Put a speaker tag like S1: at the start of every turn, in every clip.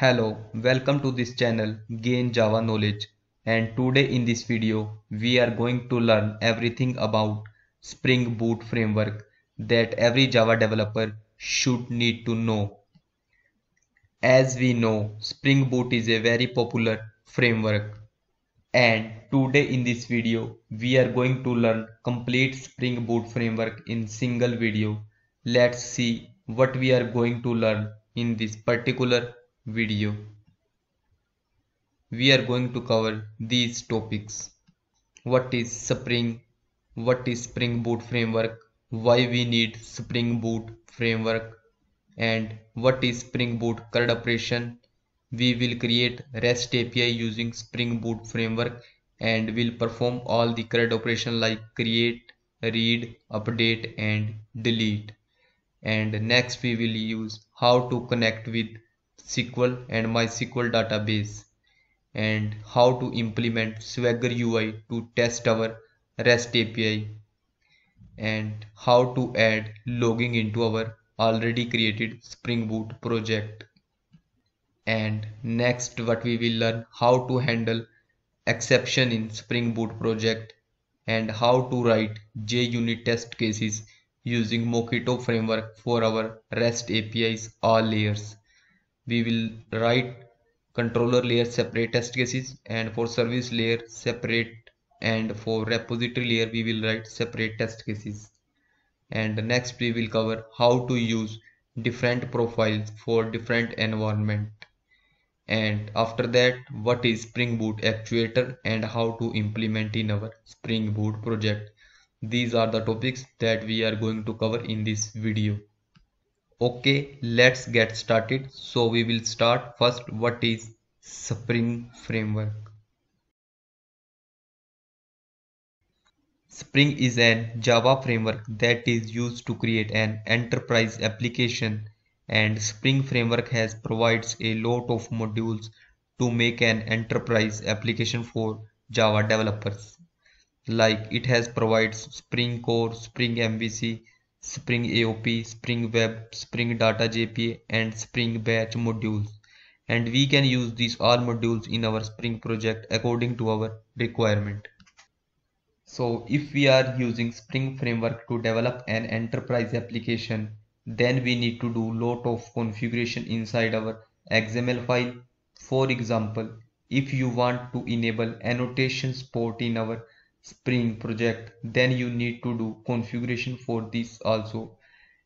S1: Hello, welcome to this channel Gain Java Knowledge and today in this video we are going to learn everything about Spring Boot framework that every Java developer should need to know. As we know, Spring Boot is a very popular framework and today in this video we are going to learn complete Spring Boot framework in single video. Let's see what we are going to learn in this particular video. We are going to cover these topics. What is Spring? What is Spring Boot framework? Why we need Spring Boot framework? And what is Spring Boot CRUD operation? We will create REST API using Spring Boot framework and will perform all the CRUD operation like create, read, update and delete. And next we will use how to connect with SQL and MySQL database and how to implement Swagger UI to test our REST API and how to add logging into our already created Spring Boot project. And next what we will learn how to handle exception in Spring Boot project and how to write JUnit test cases using Mockito framework for our REST APIs all layers we will write controller layer separate test cases and for service layer separate and for repository layer we will write separate test cases. And next we will cover how to use different profiles for different environment. And after that what is spring boot actuator and how to implement in our spring boot project. These are the topics that we are going to cover in this video okay let's get started. So we will start. First what is spring framework? Spring is an java framework that is used to create an enterprise application. And spring framework has provides a lot of modules to make an enterprise application for java developers. Like it has provides spring core spring mvc Spring AOP, Spring Web, Spring Data JPA and Spring Batch modules and we can use these all modules in our Spring project according to our requirement. So if we are using Spring framework to develop an enterprise application then we need to do lot of configuration inside our XML file. For example, if you want to enable annotation support in our spring project then you need to do configuration for this also.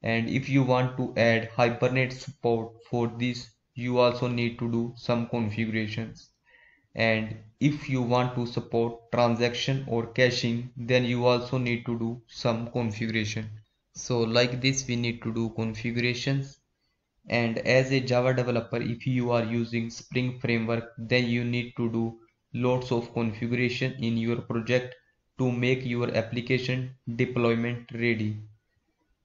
S1: And if you want to add hibernate support for this you also need to do some configurations. And if you want to support transaction or caching then you also need to do some configuration. So like this we need to do configurations. And as a java developer if you are using spring framework then you need to do lots of configuration in your project to make your application deployment ready.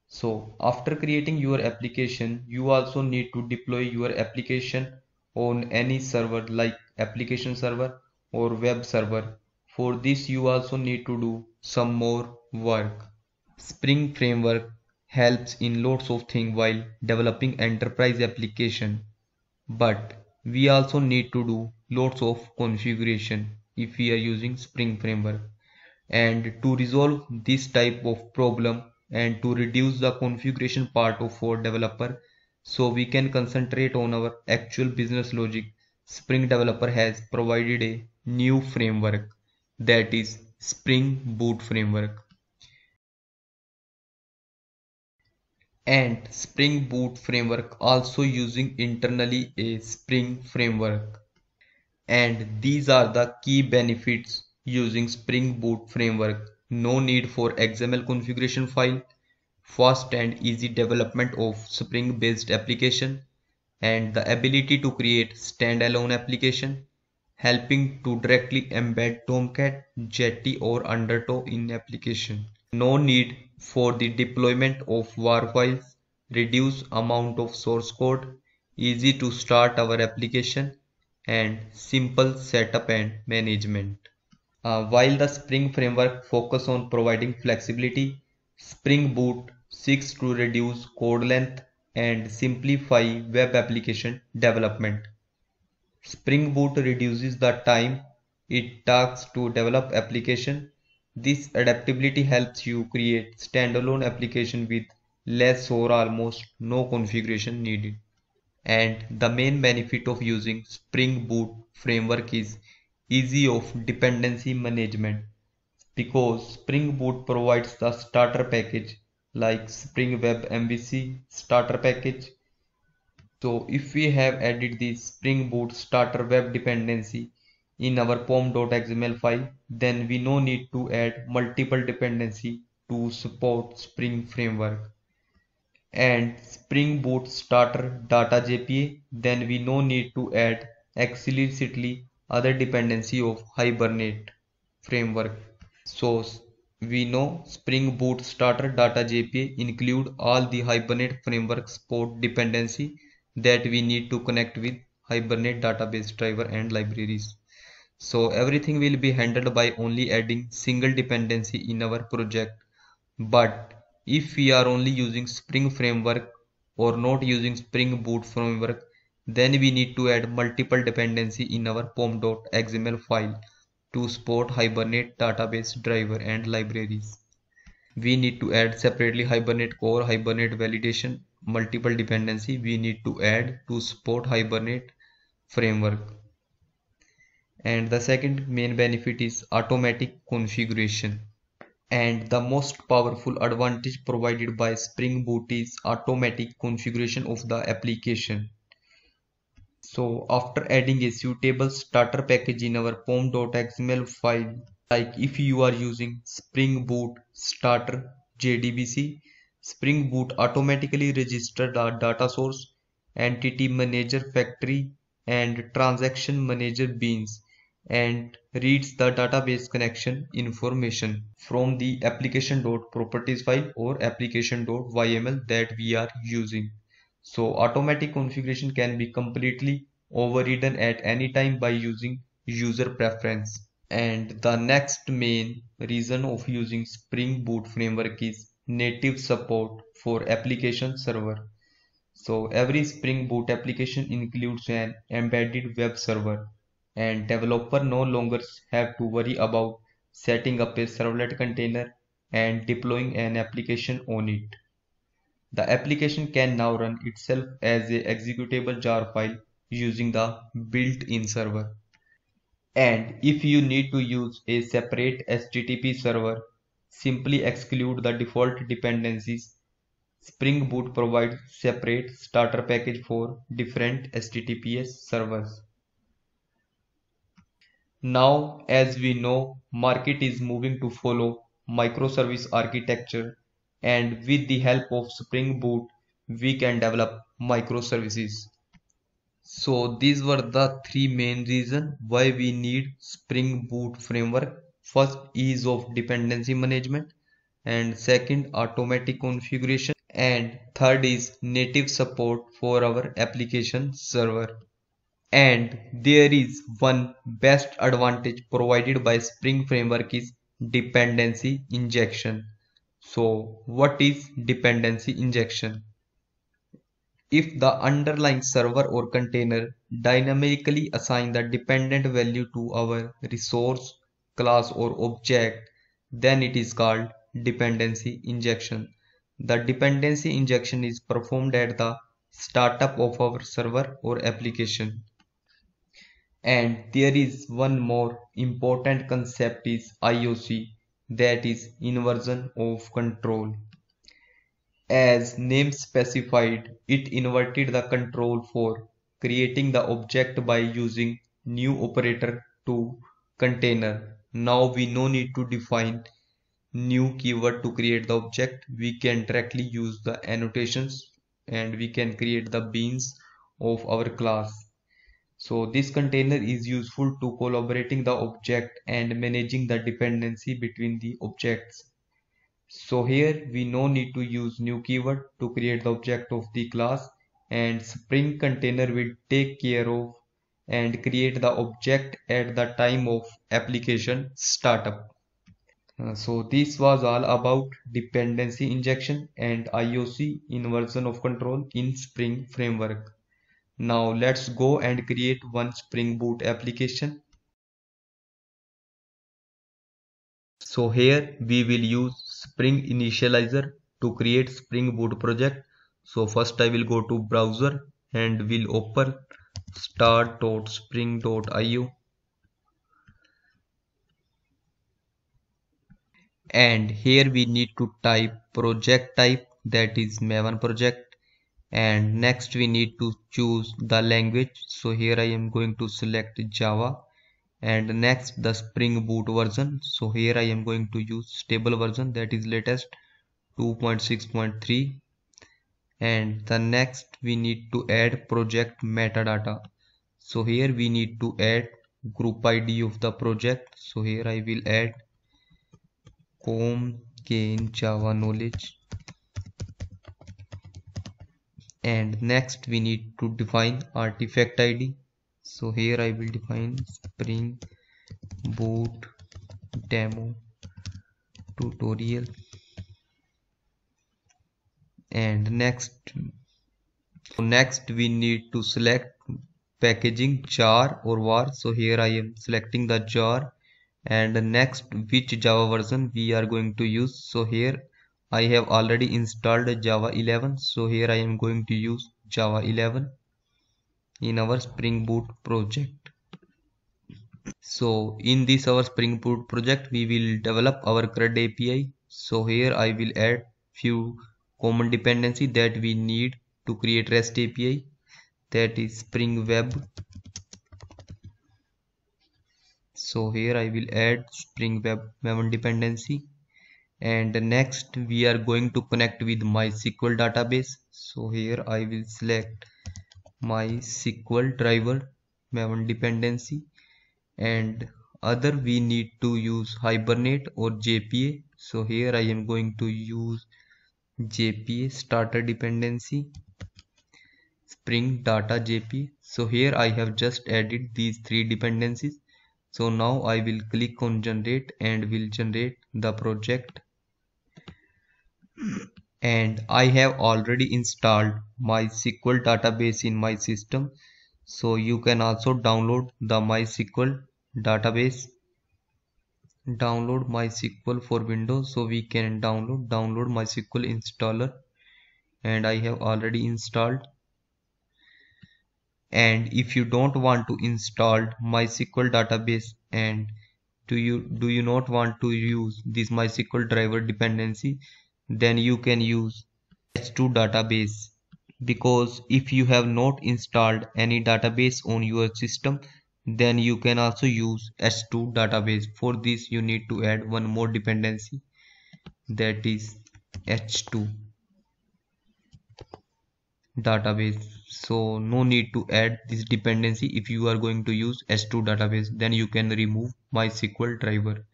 S1: So after creating your application you also need to deploy your application on any server like application server or web server. For this you also need to do some more work. Spring framework helps in lots of things while developing enterprise application. But we also need to do lots of configuration if we are using spring framework and to resolve this type of problem and to reduce the configuration part of our developer so we can concentrate on our actual business logic. Spring developer has provided a new framework that is spring boot framework. And spring boot framework also using internally a spring framework. And these are the key benefits using Spring Boot framework. No need for XML configuration file, fast and easy development of Spring based application, and the ability to create standalone application, helping to directly embed Tomcat, Jetty or Undertow in application. No need for the deployment of WAR files, reduce amount of source code, easy to start our application, and simple setup and management. Uh, while the Spring framework focus on providing flexibility, Spring Boot seeks to reduce code length and simplify web application development. Spring Boot reduces the time it takes to develop application. This adaptability helps you create standalone application with less or almost no configuration needed. And the main benefit of using Spring Boot framework is easy of dependency management because Spring Boot provides the starter package like Spring Web MVC starter package. So if we have added the Spring Boot starter web dependency in our pom.xml file, then we no need to add multiple dependency to support Spring framework. And Spring Boot starter data JPA, then we no need to add explicitly other dependency of Hibernate framework. So we know Spring Boot Starter Data JPA include all the Hibernate framework support dependency that we need to connect with Hibernate database driver and libraries. So everything will be handled by only adding single dependency in our project. But if we are only using Spring framework or not using Spring Boot framework, then we need to add multiple dependency in our pom.xml file to support Hibernate database driver and libraries. We need to add separately Hibernate core, Hibernate validation, multiple dependency we need to add to support Hibernate framework. And the second main benefit is automatic configuration. And the most powerful advantage provided by Spring Boot is automatic configuration of the application. So after adding a suitable starter package in our pom.xml file, like if you are using Spring Boot starter JDBC, Spring Boot automatically register the data source, entity manager factory and transaction manager beans and reads the database connection information from the application.properties file or application.yml that we are using. So automatic configuration can be completely overridden at any time by using user preference. And the next main reason of using Spring Boot framework is native support for application server. So every Spring Boot application includes an embedded web server and developer no longer have to worry about setting up a servlet container and deploying an application on it. The application can now run itself as a executable jar file using the built-in server. And if you need to use a separate HTTP server, simply exclude the default dependencies. Spring Boot provides separate starter package for different HTTPS servers. Now, as we know, market is moving to follow microservice architecture and with the help of Spring Boot we can develop microservices. So these were the three main reasons why we need Spring Boot framework. First ease of dependency management and second automatic configuration and third is native support for our application server. And there is one best advantage provided by Spring framework is dependency injection. So what is dependency injection? If the underlying server or container dynamically assign the dependent value to our resource, class or object, then it is called dependency injection. The dependency injection is performed at the startup of our server or application. And there is one more important concept is IOC that is inversion of control. As name specified, it inverted the control for creating the object by using new operator to container. Now we no need to define new keyword to create the object. We can directly use the annotations and we can create the beans of our class. So this container is useful to collaborating the object and managing the dependency between the objects. So here we no need to use new keyword to create the object of the class and Spring container will take care of and create the object at the time of application startup. Uh, so this was all about dependency injection and IOC inversion of control in Spring framework. Now let's go and create one Spring Boot application. So here we will use Spring Initializr to create Spring Boot project. So first I will go to browser and will open start.spring.io and here we need to type project type that is maven project. And next we need to choose the language. So here i am going to select java and next the spring boot version. So here i am going to use stable version. That is latest 2.6.3 and the next we need to add project metadata. So here we need to add group id of the project. So here i will add com gain java knowledge. And next we need to define artifact id so here i will define spring boot demo tutorial. And next so next we need to select packaging jar or war. So here i am selecting the jar. And next which java version we are going to use? So here i have already installed java 11 so here i am going to use java 11 in our spring boot project. So in this our spring boot project we will develop our crud api so here i will add few common dependency that we need to create rest api that is spring web. So here I will add spring web maven dependency. And next we are going to connect with MySQL database. So here I will select MySQL driver maven dependency and other we need to use Hibernate or JPA so here I am going to use JPA starter dependency spring data JPA so here I have just added these three dependencies. So now I will click on generate and will generate the project and I have already installed MySQL database in my system. So you can also download the MySQL database. Download MySQL for Windows so we can download download MySQL installer. And I have already installed. And if you don't want to install MySQL database and do you do you not want to use this MySQL driver dependency then you can use H2 database. Because if you have not installed any database on your system then you can also use H2 database. For this you need to add one more dependency. That is H2 database. So no need to add this dependency. If you are going to use h2 database then you can remove mysql driver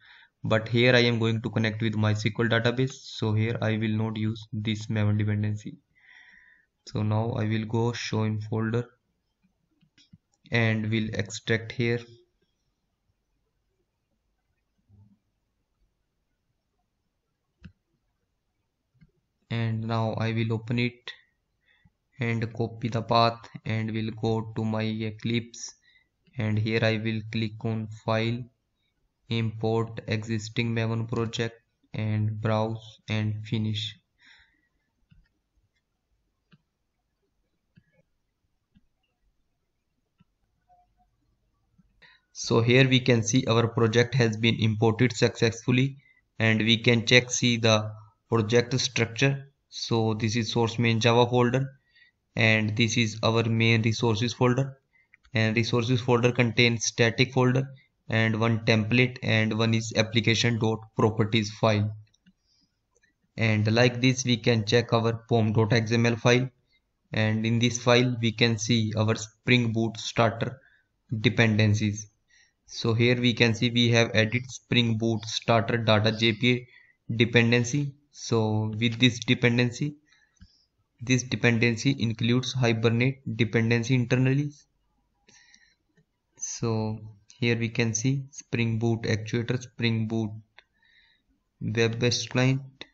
S1: but here i am going to connect with mysql database. So here i will not use this maven dependency. So now i will go show in folder and will extract here. And now i will open it and copy the path and will go to my eclipse. And here I will click on file import existing maven project and browse and finish. So here we can see our project has been imported successfully and we can check see the project structure. So this is source main java folder and this is our main resources folder. And resources folder contains static folder and one template and one is application dot properties file. And like this we can check our pom.xml file. And in this file we can see our spring boot starter dependencies. So here we can see we have added spring boot starter data jpa dependency. So with this dependency this dependency includes Hibernate dependency internally. So here we can see Spring Boot actuator, Spring Boot web-based client.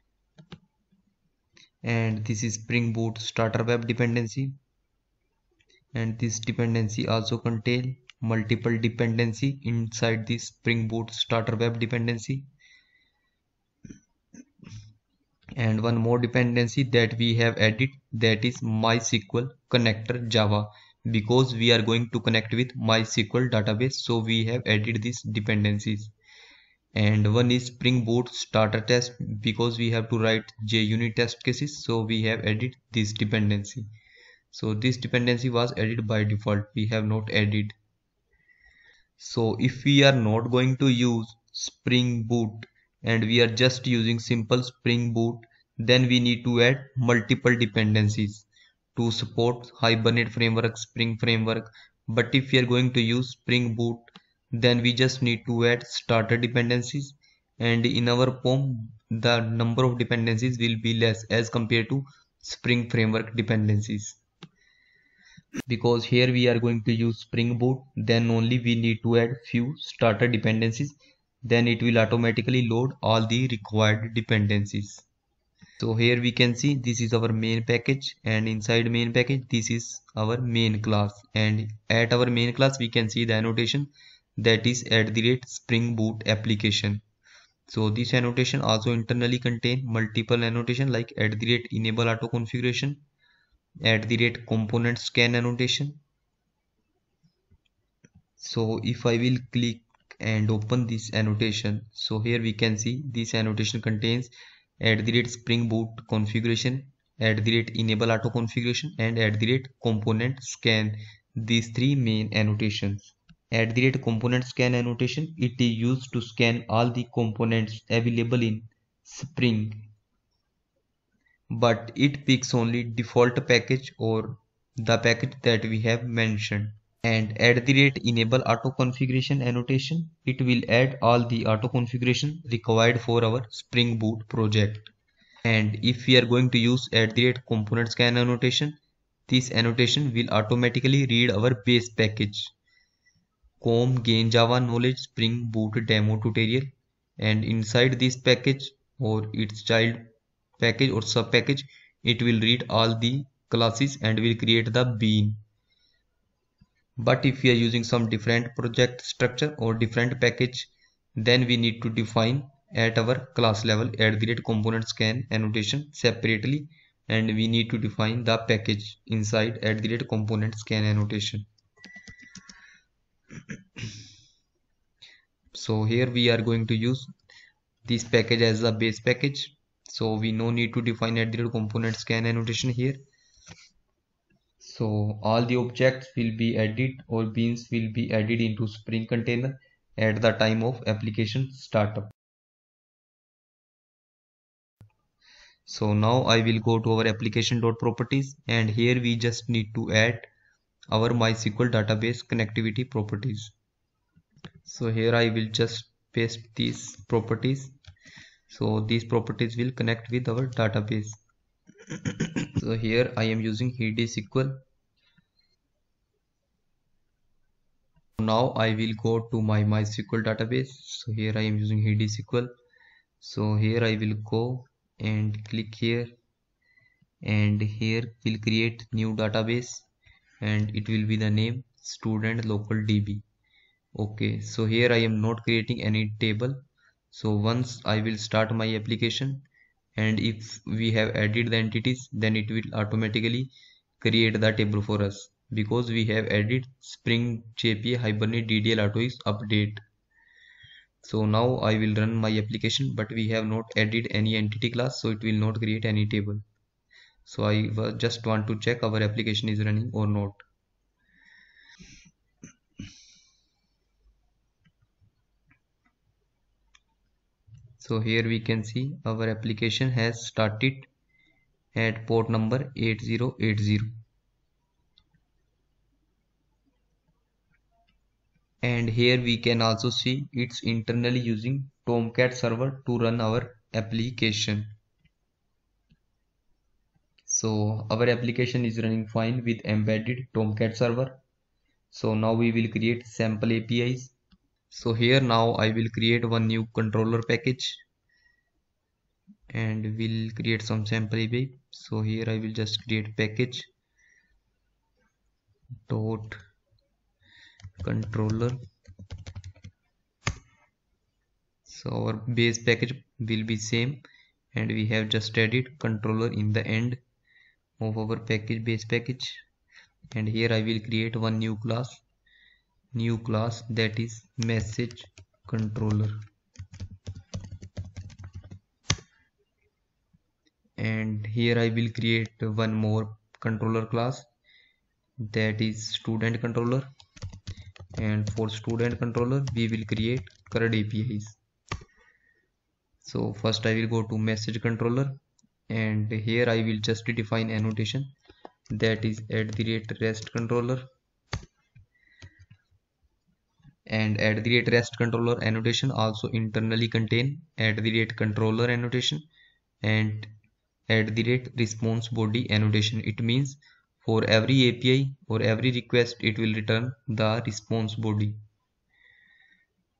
S1: And this is Spring Boot starter web dependency. And this dependency also contain multiple dependency inside the spring boot starter web dependency. And one more dependency that we have added that is mysql connector java because we are going to connect with mysql database so we have added these dependencies. And one is spring boot starter test because we have to write junit test cases so we have added this dependency. So this dependency was added by default we have not added. So if we are not going to use spring boot and we are just using simple spring boot then we need to add multiple dependencies to support hibernate framework spring framework. But if we are going to use spring boot then we just need to add starter dependencies. And in our POM the number of dependencies will be less as compared to spring framework dependencies. Because here we are going to use spring boot then only we need to add few starter dependencies. Then it will automatically load all the required dependencies so here we can see this is our main package and inside main package this is our main class. And at our main class we can see the annotation that is at the rate spring boot application. So this annotation also internally contain multiple annotation like at the rate enable auto configuration at the rate component scan annotation. So if I will click and open this annotation so here we can see this annotation contains at the rate spring boot configuration at the rate enable auto configuration and at the rate component scan. These three main annotations. At the rate component scan annotation it is used to scan all the components available in spring. But it picks only default package or the package that we have mentioned and at the rate enable auto configuration annotation it will add all the auto configuration required for our spring boot project. And if we are going to use at the rate component scan annotation this annotation will automatically read our base package. Com gain java knowledge spring boot demo tutorial. And inside this package or its child package or sub package it will read all the classes and will create the bean but if we are using some different project structure or different package then we need to define at our class level at the component scan annotation separately and we need to define the package inside at the component scan annotation. So here we are going to use this package as the base package. So we no need to define at the component scan annotation here so all the objects will be added or beans will be added into spring container at the time of application startup. So now i will go to our application dot properties and here we just need to add our mysql database connectivity properties. So here i will just paste these properties. So these properties will connect with our database. So here I am using HeidiSQL now I will go to my MySQL database. So here I am using HeidiSQL so here I will go and click here. And here we'll create new database and it will be the name student local db okay so here I am not creating any table. So once I will start my application and if we have added the entities then it will automatically create the table for us because we have added spring jpa hibernate ddl auto update. So now I will run my application but we have not added any entity class so it will not create any table. So I just want to check our application is running or not. So here we can see our application has started at port number 8080 and here we can also see it's internally using tomcat server to run our application. So our application is running fine with embedded tomcat server. So now we will create sample apis so here now I will create one new controller package. And we'll create some sample API so here I will just create package. Dot controller. So our base package will be same and we have just added controller in the end of our package base package. And here I will create one new class new class that is message controller. And here I will create one more controller class that is student controller and for student controller we will create CRUD APIs so first I will go to message controller and here I will just define annotation. That is at the rate rest controller. And at the rate rest controller annotation also internally contain at the rate controller annotation and at the rate response body annotation. It means for every API or every request it will return the response body.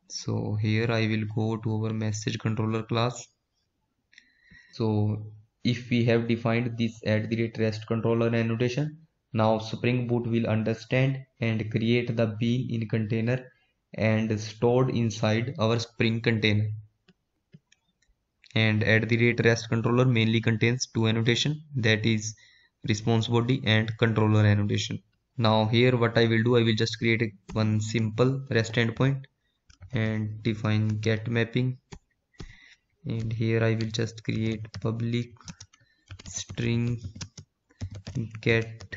S1: So here I will go to our message controller class. So if we have defined this at the rate rest controller annotation now spring boot will understand and create the bean in container and stored inside our spring container. And at the rate rest controller mainly contains two annotation that is response body and controller annotation. Now here what I will do I will just create one simple rest endpoint and define get mapping. And here I will just create public string get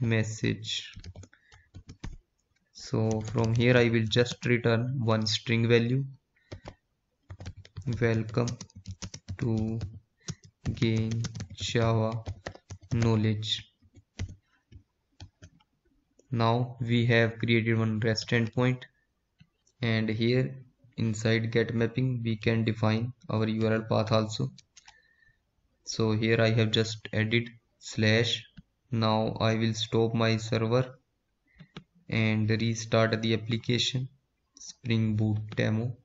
S1: message. So from here I will just return one string value. Welcome to gain java knowledge. Now we have created one rest endpoint. And here inside get mapping we can define our url path also. So here i have just added slash. Now i will stop my server and restart the application. Spring boot demo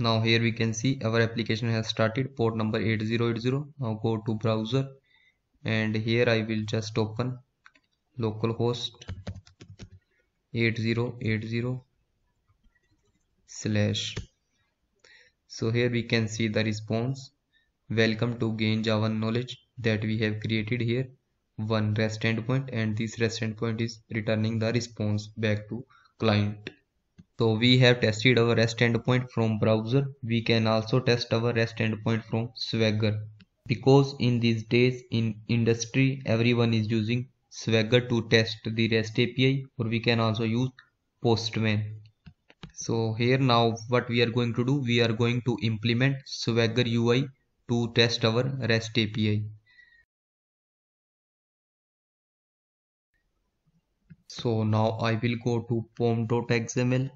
S1: now here we can see our application has started. Port number 8080 now go to browser. And here I will just open localhost 8080 slash. So here we can see the response. Welcome to gain java knowledge that we have created here. One rest endpoint and this rest endpoint is returning the response back to client so we have tested our REST endpoint from browser. We can also test our REST endpoint from Swagger. Because in these days in industry everyone is using Swagger to test the REST API or we can also use Postman. So here now what we are going to do we are going to implement Swagger UI to test our REST API. So now I will go to pom.xml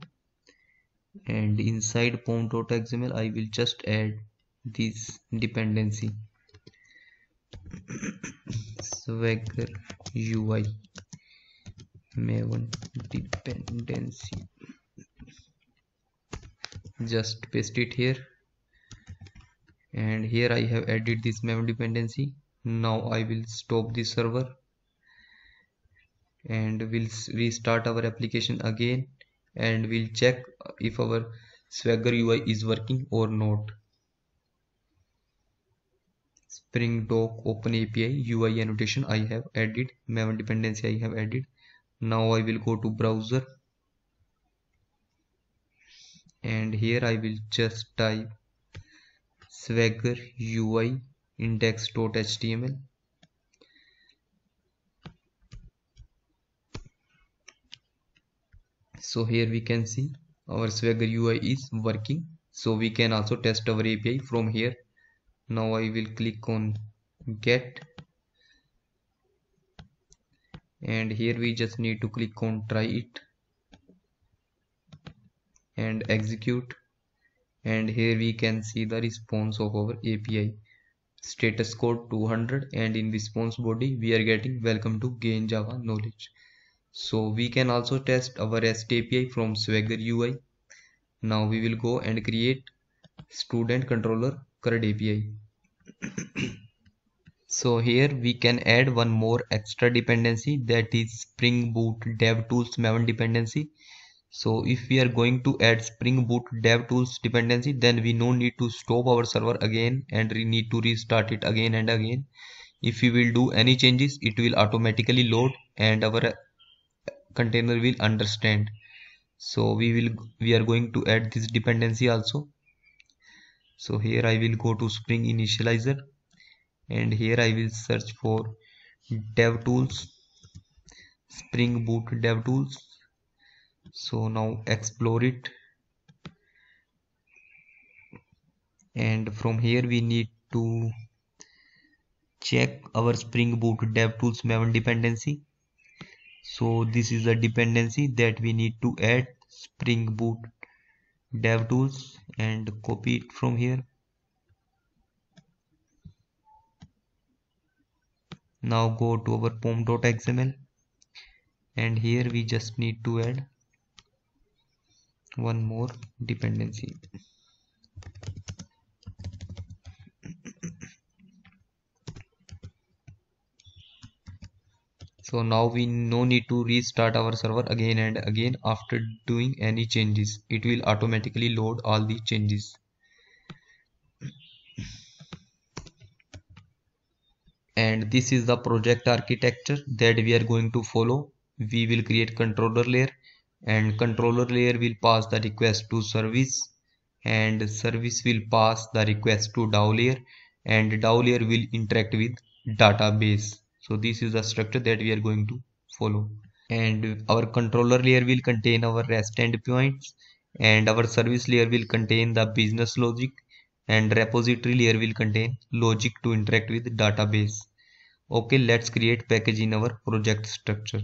S1: and inside pom.xml I will just add this dependency. Swagger UI maven dependency. Just paste it here. And here I have added this maven dependency. Now I will stop the server. And we'll restart our application again and we'll check uh, if our swagger UI is working or not. Spring doc open API UI annotation I have added maven dependency I have added. Now I will go to browser. And here I will just type swagger UI index.html so here we can see our swagger UI is working. So we can also test our API from here. Now I will click on get. And here we just need to click on try it. And execute. And here we can see the response of our API status code 200 and in response body we are getting welcome to gain java knowledge so we can also test our REST API from Swagger UI now we will go and create student controller CRUD API so here we can add one more extra dependency that is spring boot devtools maven dependency. So if we are going to add spring boot devtools dependency then we no need to stop our server again and we need to restart it again and again. If we will do any changes it will automatically load and our container will understand. So we will we are going to add this dependency also. So here I will go to spring initializr and here I will search for devtools spring boot devtools so now explore it. And from here we need to check our spring boot devtools maven dependency so this is a dependency that we need to add spring boot devtools and copy it from here. Now go to our pom.xml and here we just need to add one more dependency so now we no need to restart our server again and again after doing any changes. It will automatically load all the changes. And this is the project architecture that we are going to follow. We will create controller layer and controller layer will pass the request to service and service will pass the request to DAO layer and DAO layer will interact with database so this is the structure that we are going to follow. And our controller layer will contain our rest endpoints and our service layer will contain the business logic. And repository layer will contain logic to interact with database. Okay let's create package in our project structure.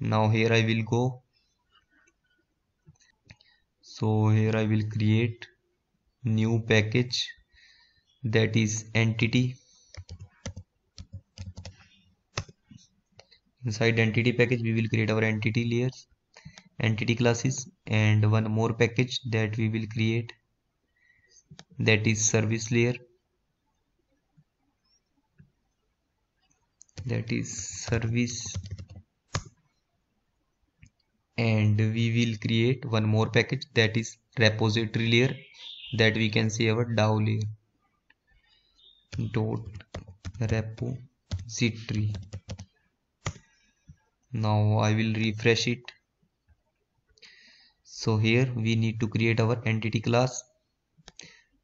S1: Now here I will go. So here I will create new package. That is entity inside entity package we will create our entity layers entity classes and one more package that we will create. That is service layer. That is service. And we will create one more package that is repository layer that we can see our DAO layer. Dot repository now I will refresh it. So here we need to create our entity class.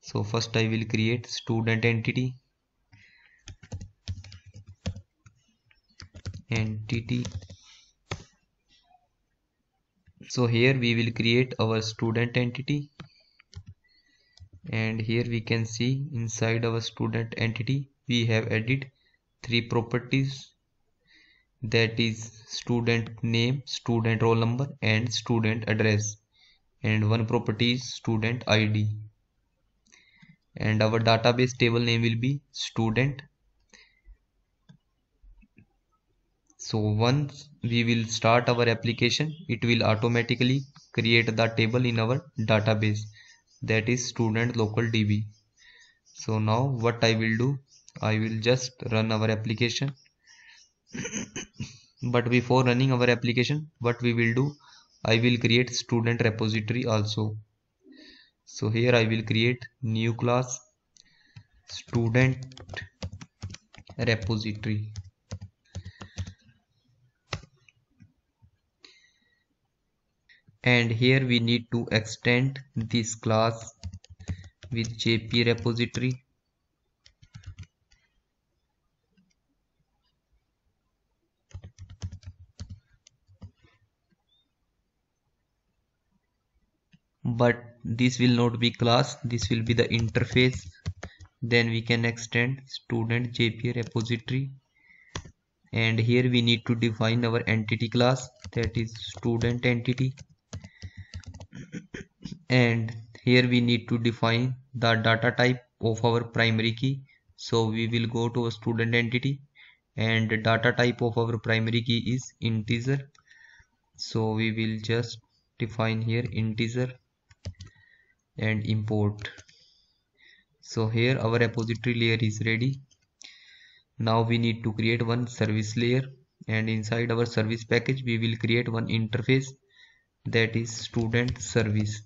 S1: So first I will create student entity. Entity. So here we will create our student entity. And here we can see inside our student entity we have added three properties that is student name student roll number and student address. And one property is student id and our database table name will be student. So once we will start our application it will automatically create the table in our database. That is student local db so now what i will do? I will just run our application but before running our application what we will do i will create student repository also. So here i will create new class student repository. And here we need to extend this class with JpaRepository but this will not be class. This will be the interface. Then we can extend student JpaRepository. And here we need to define our entity class. That is student entity. And here we need to define the data type of our primary key. So we will go to a student entity. And data type of our primary key is integer. So we will just define here integer and import. So here our repository layer is ready. Now we need to create one service layer and inside our service package we will create one interface that is student service.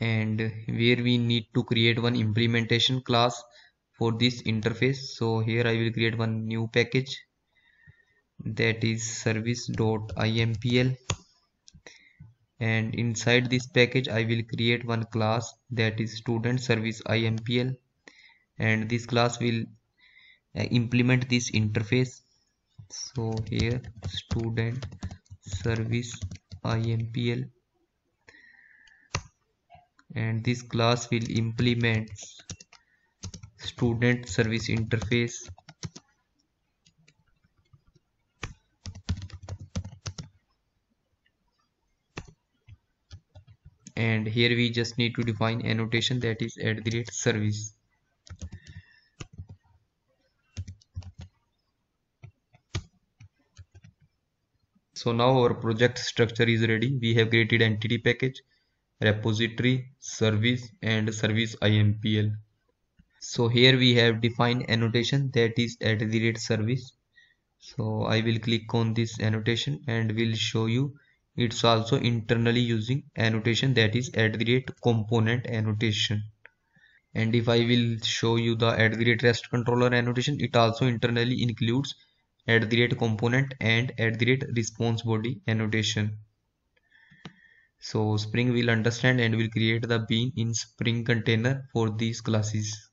S1: And where we need to create one implementation class for this interface. So here I will create one new package that is service.impl and inside this package I will create one class that is student service impl and this class will uh, implement this interface. So here student service impl and this class will implement student service interface and here we just need to define annotation that is at the rate service. So now our project structure is ready. We have created entity package repository service and service impl so here we have defined annotation that is at the rate service. So i will click on this annotation and will show you it's also internally using annotation that is at the rate component annotation and if i will show you the at the rate rest controller annotation it also internally includes at the rate component and at the rate response body annotation so Spring will understand and will create the bean in Spring container for these classes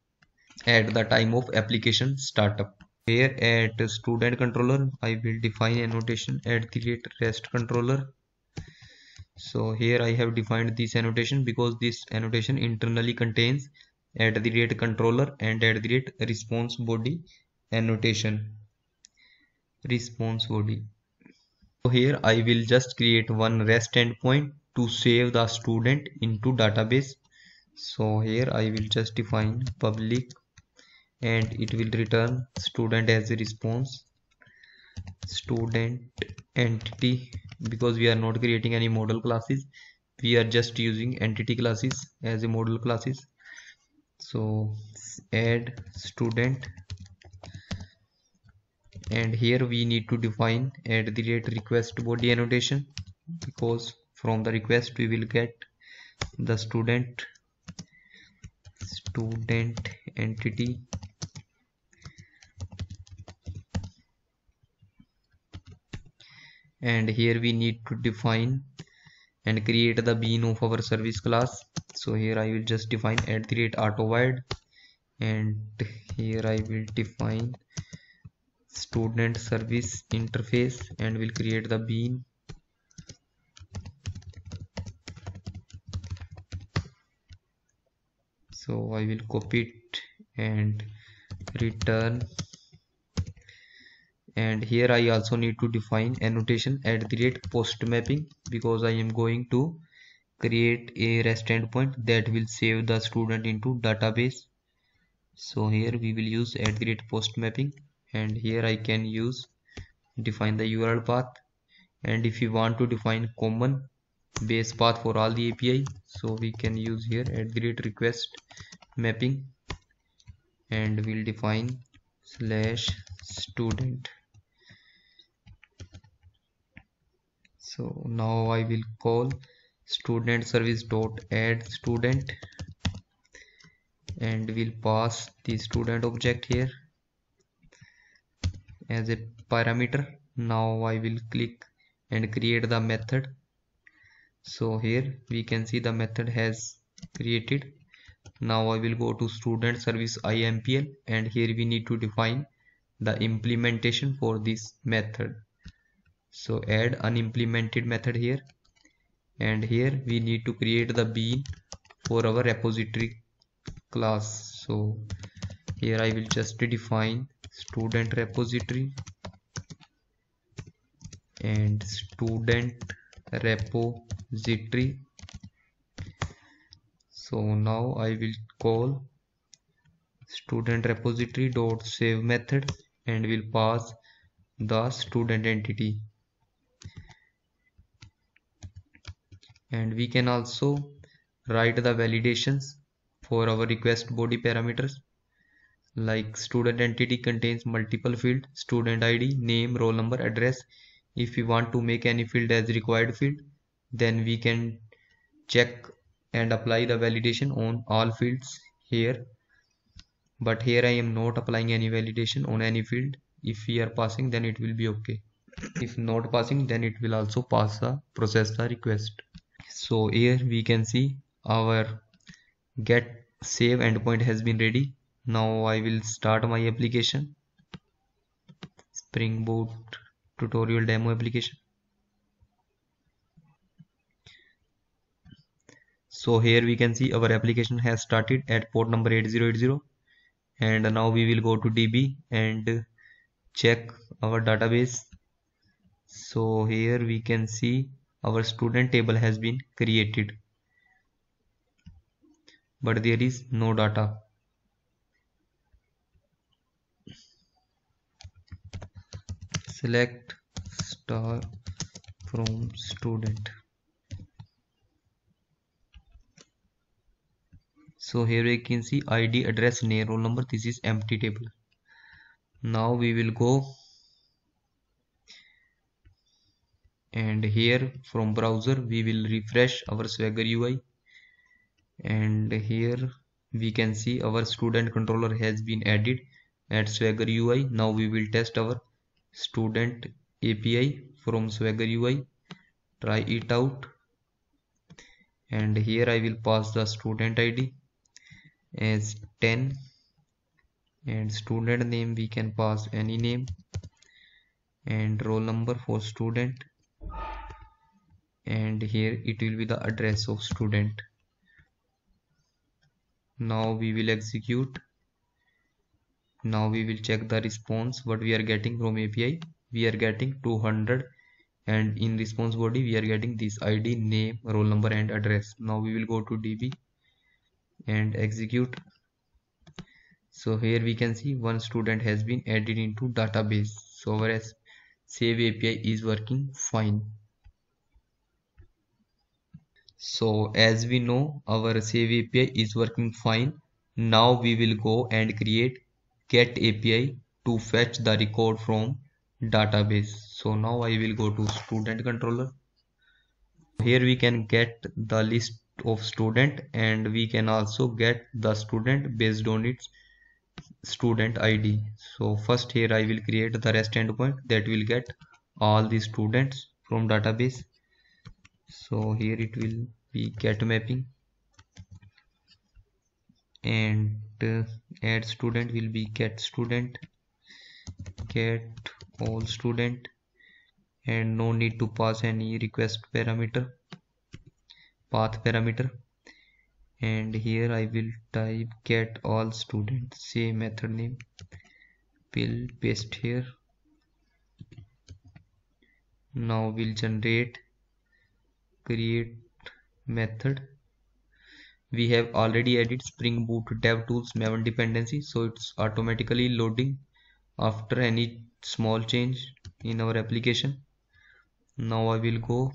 S1: at the time of application startup. Here at student controller, I will define annotation at the rate rest controller. So here I have defined this annotation because this annotation internally contains at the rate controller and at the rate response body annotation. Response body. So here I will just create one rest endpoint to save the student into database so here I will just define public and it will return student as a response student entity because we are not creating any model classes. We are just using entity classes as a model classes. So add student. And here we need to define add the rate request body annotation because from the request we will get the student student entity and here we need to define and create the bean of our service class. So here I will just define at the rate auto and here I will define student service interface and will create the bean. So I will copy it and return and here I also need to define annotation at the rate post mapping because I am going to create a REST endpoint that will save the student into database. So here we will use at the rate post mapping and here I can use define the URL path. And if you want to define common base path for all the API so we can use here at the rate request mapping and we'll define slash student so now I will call student service dot add student and we'll pass the student object here as a parameter. Now I will click and create the method. So here we can see the method has created. Now I will go to student service IMPL and here we need to define the implementation for this method so add unimplemented method here. And here we need to create the bean for our repository class. So here I will just define student repository and student repository. So now I will call student repository dot save method and will pass the student entity and we can also write the validations for our request body parameters. Like student entity contains multiple field student id name roll number address. If we want to make any field as required field then we can check and apply the validation on all fields here. But here I am not applying any validation on any field. If we are passing then it will be okay. If not passing then it will also pass the process the request so here we can see our get save endpoint has been ready. Now I will start my application. Spring Boot tutorial demo application. So here we can see our application has started at port number 8080 and now we will go to db and check our database. So here we can see our student table has been created. But there is no data. Select star from student. So here we can see id address name roll number. This is empty table. Now we will go and here from browser we will refresh our swagger UI and here we can see our student controller has been added at swagger UI now we will test our student API from swagger UI try it out. And here I will pass the student ID as 10 and student name we can pass any name. And roll number for student and here it will be the address of student. Now we will execute. Now we will check the response. What we are getting from API we are getting 200 and in response body we are getting this ID name roll number and address. Now we will go to DB and execute. So here we can see one student has been added into database. So our save API is working fine so as we know our save API is working fine. Now we will go and create get API to fetch the record from database. So now I will go to student controller. Here we can get the list of student and we can also get the student based on its student ID so first here I will create the REST endpoint that will get all the students from database so here it will be get mapping. And uh, add student will be get student. Get all student. And no need to pass any request parameter. Path parameter. And here I will type get all students same method name. Will paste here. Now we'll generate create method. We have already added spring boot devtools maven dependency so it's automatically loading after any small change in our application. Now I will go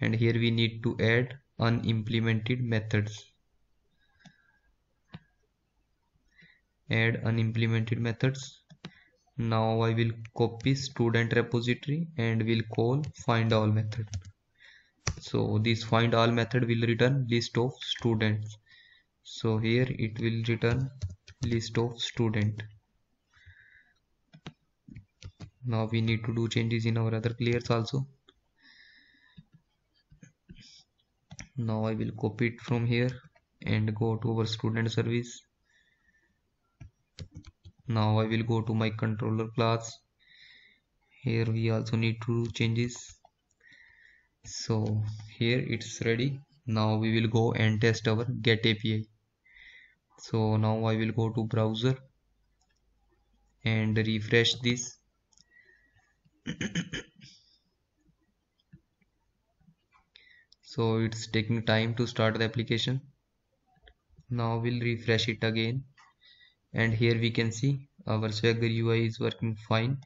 S1: and here we need to add unimplemented methods. Add unimplemented methods. Now I will copy student repository and will call find all method so this find all method will return list of students. So here it will return list of student. Now we need to do changes in our other layers also. Now I will copy it from here and go to our student service. Now I will go to my controller class. Here we also need to do changes so here it's ready. Now we will go and test our get API so now I will go to browser and refresh this. So it's taking time to start the application. Now we'll refresh it again. And here we can see our swagger UI is working fine.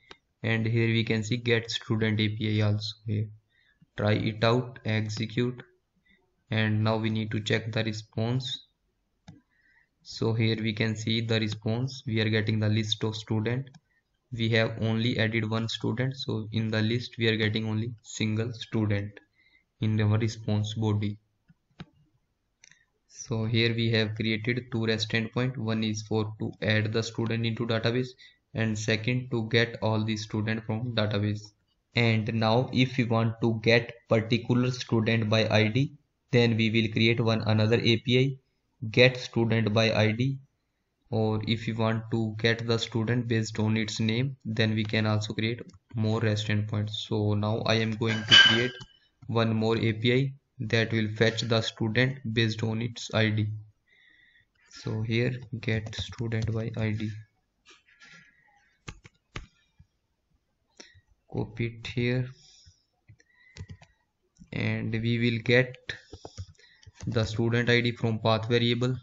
S1: And here we can see get student API also here try it out execute and now we need to check the response. So here we can see the response. We are getting the list of student. We have only added one student. So in the list we are getting only single student in our response body. So here we have created two rest endpoint one is for to add the student into database and second to get all the student from database and now if we want to get particular student by id then we will create one another api get student by id or if you want to get the student based on its name then we can also create more rest endpoints so now i am going to create one more api that will fetch the student based on its id so here get student by id copy it here. And we will get the student id from path variable.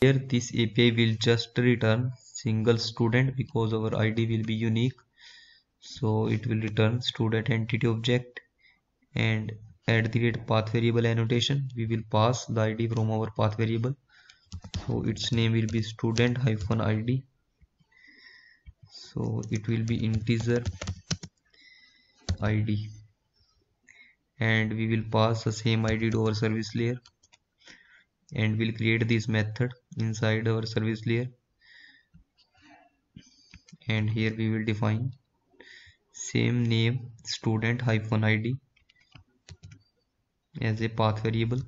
S1: Here this api will just return single student because our id will be unique. So it will return student entity object and at the rate path variable annotation we will pass the id from our path variable. So its name will be student hyphen id so it will be integer id and we will pass the same id to our service layer. And we'll create this method inside our service layer. And here we will define same name student hyphen id as a path variable.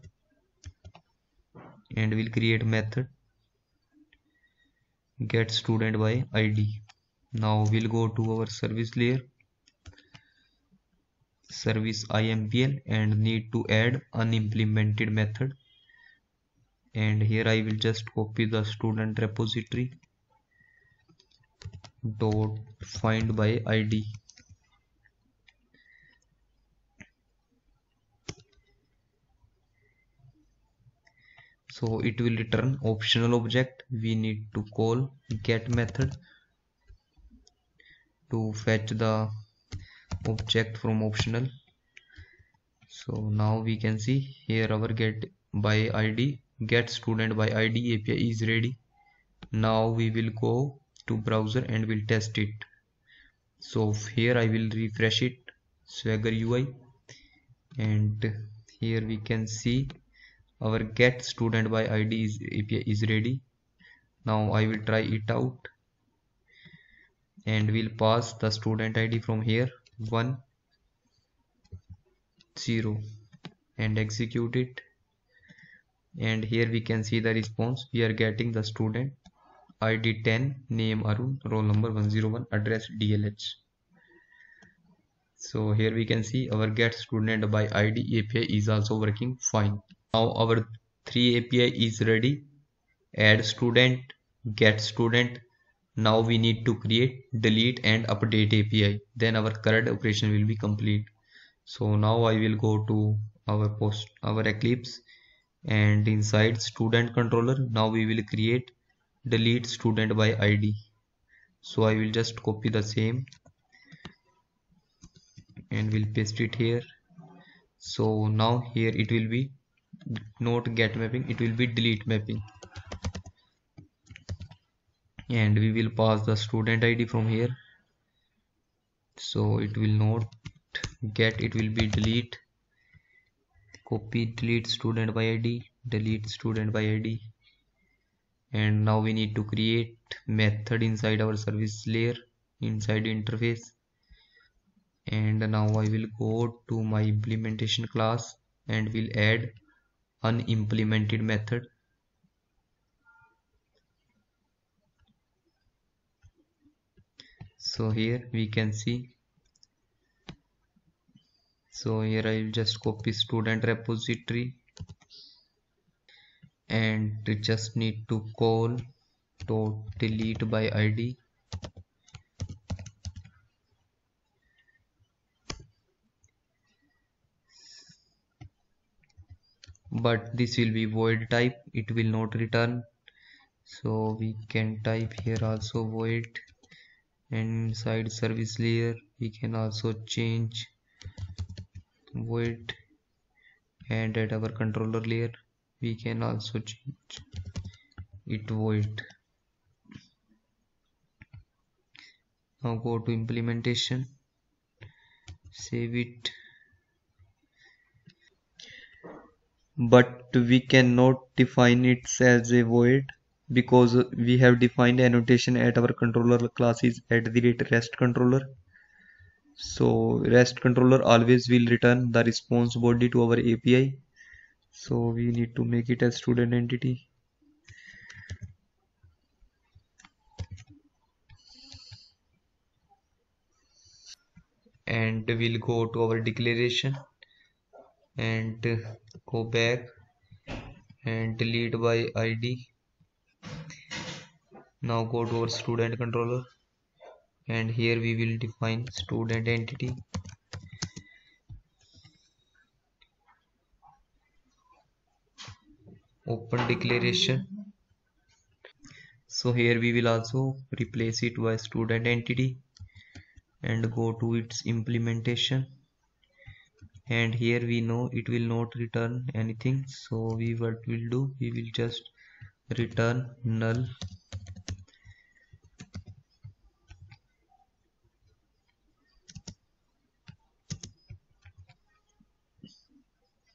S1: And we'll create method get student by id now we'll go to our service layer. Service impl and need to add unimplemented method. And here I will just copy the student repository dot find by id so it will return optional object. We need to call get method to fetch the object from optional. So now we can see here our get by id get student by id api is ready. Now we will go to browser and we'll test it. So here i will refresh it. Swagger ui and here we can see our get student by id is api is ready. Now i will try it out and we'll pass the student id from here. 1 0 and execute it. And here we can see the response. We are getting the student id 10 name arun roll number 101 address dlh so here we can see our get student by id api is also working fine. Now our three api is ready. Add student get student now we need to create delete and update API then our CRUD operation will be complete. So now I will go to our post our Eclipse and inside student controller. Now we will create delete student by ID so I will just copy the same and we'll paste it here. So now here it will be not get mapping. It will be delete mapping and we will pass the student id from here. So it will not get it will be delete. Copy delete student by id delete student by id and now we need to create method inside our service layer inside interface. And now I will go to my implementation class and will add unimplemented method so here we can see. So here I will just copy student repository. And we just need to call dot delete by id but this will be void type it will not return. So we can type here also void and inside service layer we can also change void and at our controller layer we can also change it void now go to implementation. Save it. But we cannot define it as a void because we have defined annotation at our controller class is at the rate rest controller. So rest controller always will return the response body to our api so we need to make it as student entity. And we'll go to our declaration and go back and delete by id now go to our student controller. And here we will define student entity. Open declaration. So here we will also replace it by student entity and go to its implementation. And here we know it will not return anything. So we what will do we will just return null.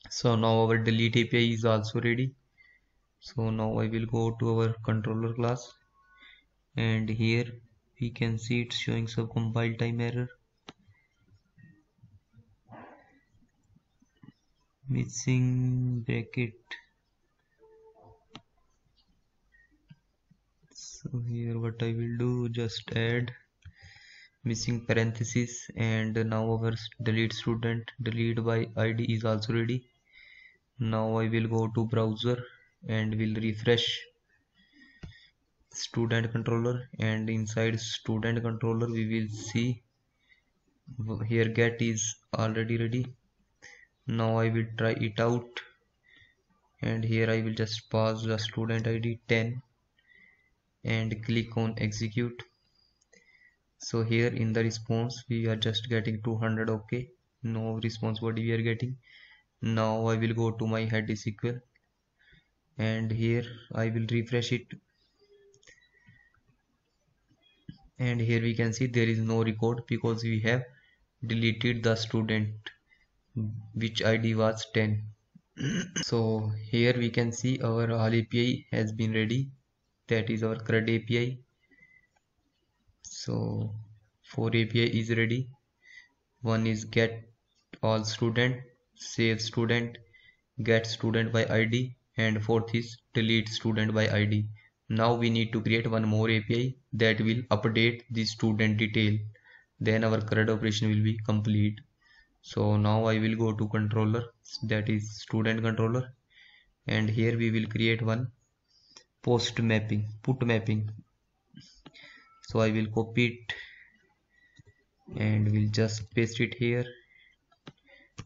S1: So now our delete API is also ready. So now I will go to our controller class. And here we can see it's showing some compile time error. Missing bracket so here what I will do just add missing parenthesis and now our delete student delete by id is also ready. Now I will go to browser and will refresh student controller and inside student controller we will see here get is already ready. Now I will try it out and here I will just pass the student ID 10 and click on execute. So here in the response we are just getting 200 okay? No response body we are getting? Now I will go to my HeidiSQL and here I will refresh it. And here we can see there is no record because we have deleted the student which id was 10 so here we can see our all API has been ready that is our CRUD API so four API is ready. One is get all student save student get student by id and fourth is delete student by id now we need to create one more api that will update the student detail. Then our CRUD operation will be complete. So now i will go to controller. That is student controller. And here we will create one post mapping put mapping. So i will copy it and we'll just paste it here.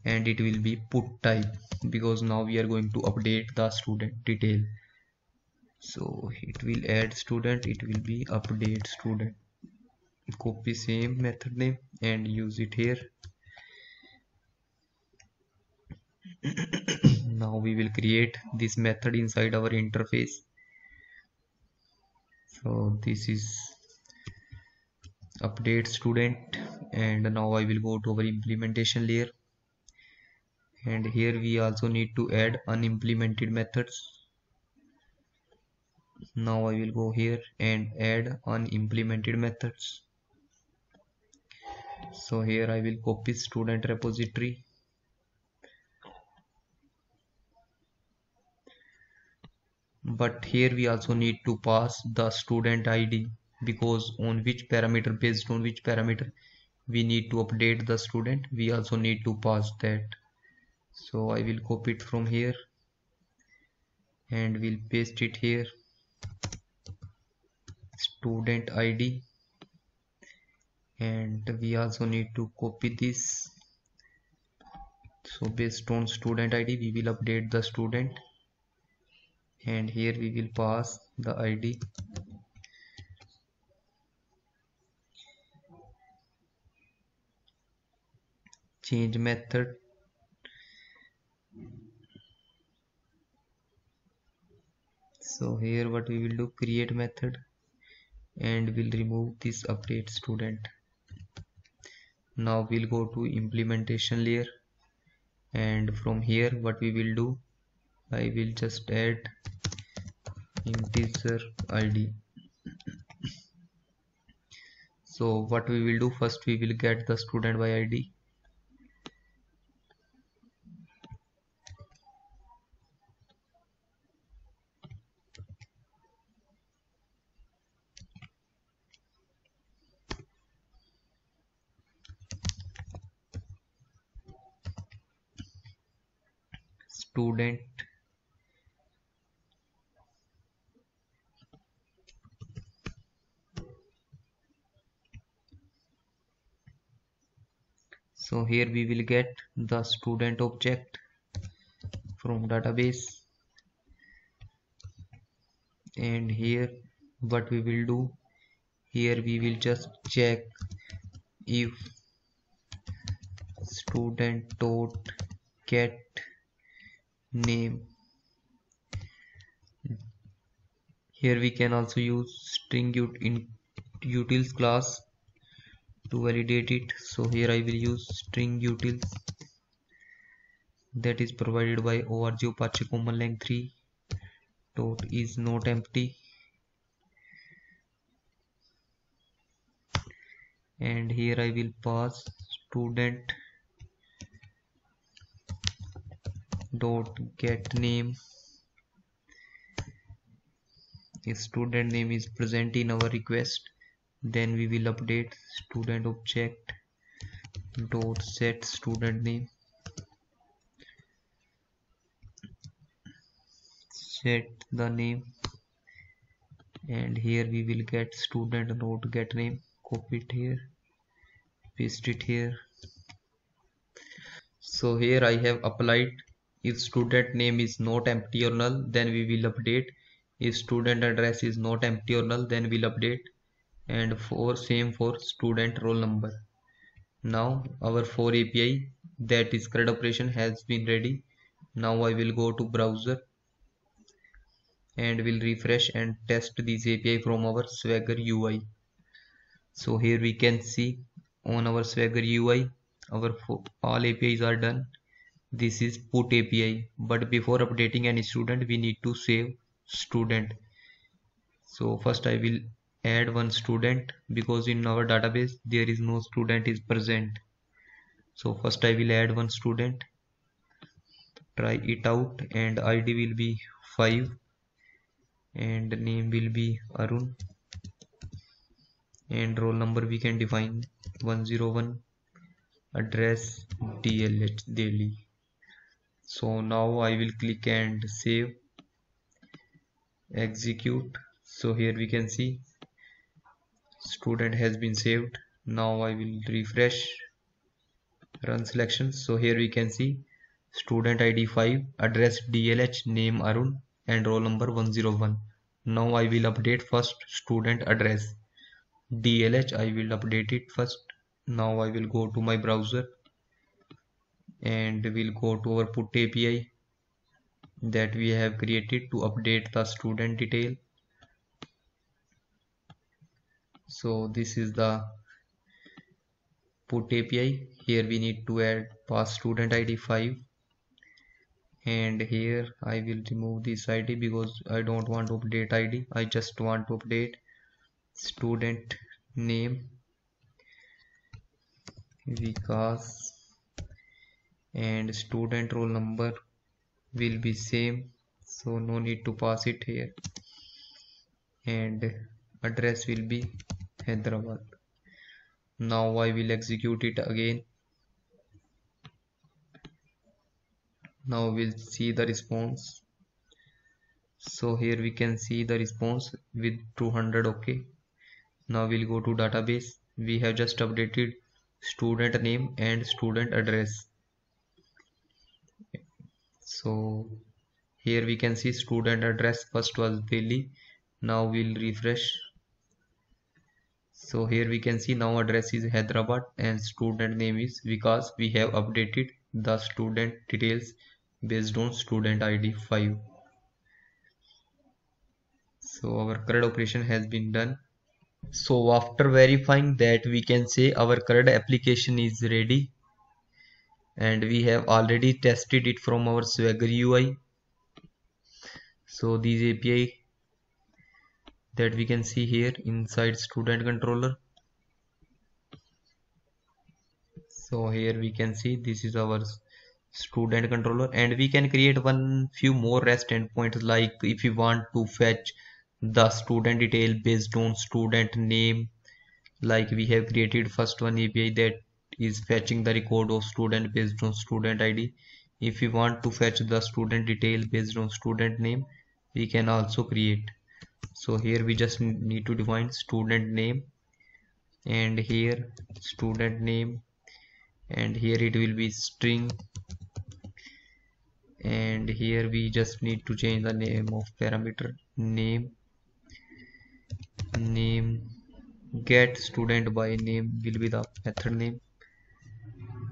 S1: And it will be put type because now we are going to update the student detail. So it will add student it will be update student. Copy same method name and use it here. Now we will create this method inside our interface so this is update student and now I will go to our implementation layer. And here we also need to add unimplemented methods. Now I will go here and add unimplemented methods. So here I will copy student repository but here we also need to pass the student ID because on which parameter based on which parameter we need to update the student we also need to pass that. So I will copy it from here and we'll paste it here. Student ID and we also need to copy this. So based on student ID we will update the student and here we will pass the id change method. So here what we will do create method. And we'll remove this update student. Now we'll go to implementation layer. And from here what we will do I will just add integer id so what we will do? First we will get the student by id student here we will get the student object from database. And here what we will do here we will just check if student dot get name. Here we can also use string ut in utils class to validate it. So here I will use string utils. That is provided by org apache common lang 3 dot is not empty. And here I will pass student dot get name. If student name is present in our request then we will update student object dot set student name set the name and here we will get student dot get name copy it here paste it here. So here I have applied. If student name is not empty or null then we will update. If student address is not empty or null then we'll update and for same for student roll number. Now our for API that is CRUD operation has been ready. Now I will go to browser and will refresh and test this API from our Swagger UI so here we can see on our Swagger UI our all APIs are done. This is put API but before updating any student we need to save student. So first I will add one student because in our database there is no student is present. So first I will add one student try it out and ID will be 5 and name will be Arun and roll number we can define 101 address DLH Delhi. So now I will click and save execute. So here we can see student has been saved. Now I will refresh run selection. So here we can see student id 5 address dlh name arun and roll number 101 now I will update first student address. Dlh I will update it first. Now I will go to my browser and we'll go to our put API that we have created to update the student detail so this is the put API here we need to add pass student ID 5 and here I will remove this ID because I don't want to update ID I just want to update student name. Vikas. And student roll number will be same. So no need to pass it here. And address will be Hyderabad. Now I will execute it again. Now we'll see the response. So here we can see the response with 200 okay. Now we'll go to database. We have just updated student name and student address. So here we can see student address first was Delhi. Now we'll refresh so here we can see now address is Hyderabad and student name is because we have updated the student details based on student ID 5 so our CRUD operation has been done. So after verifying that we can say our CRUD application is ready and we have already tested it from our Swagger UI so these API that we can see here inside student controller. So here we can see this is our student controller and we can create one few more rest endpoints like if we want to fetch the student detail based on student name. Like we have created first one API that is fetching the record of student based on student ID if we want to fetch the student detail based on student name we can also create so here we just need to define student name. And here student name. And here it will be string. And here we just need to change the name of parameter name. Name. Get student by name will be the method name.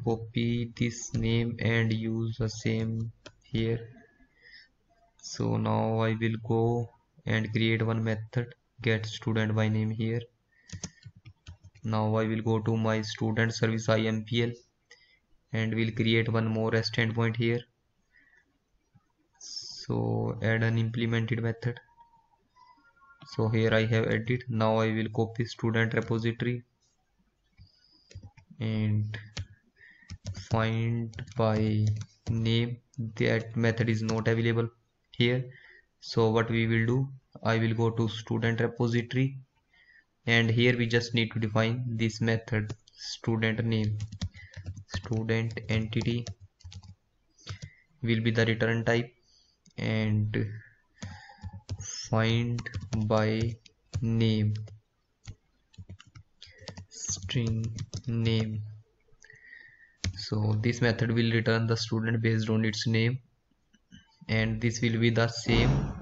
S1: Copy this name and use the same here. So now I will go and create one method. Get student by name here. Now I will go to my student service IMPL and we'll create one more REST endpoint here. So add an implemented method. So here I have added. Now I will copy student repository and find by name. That method is not available here so what we will do I will go to student repository. And here we just need to define this method student name. Student entity will be the return type. And find by name. String name. So this method will return the student based on its name and this will be the same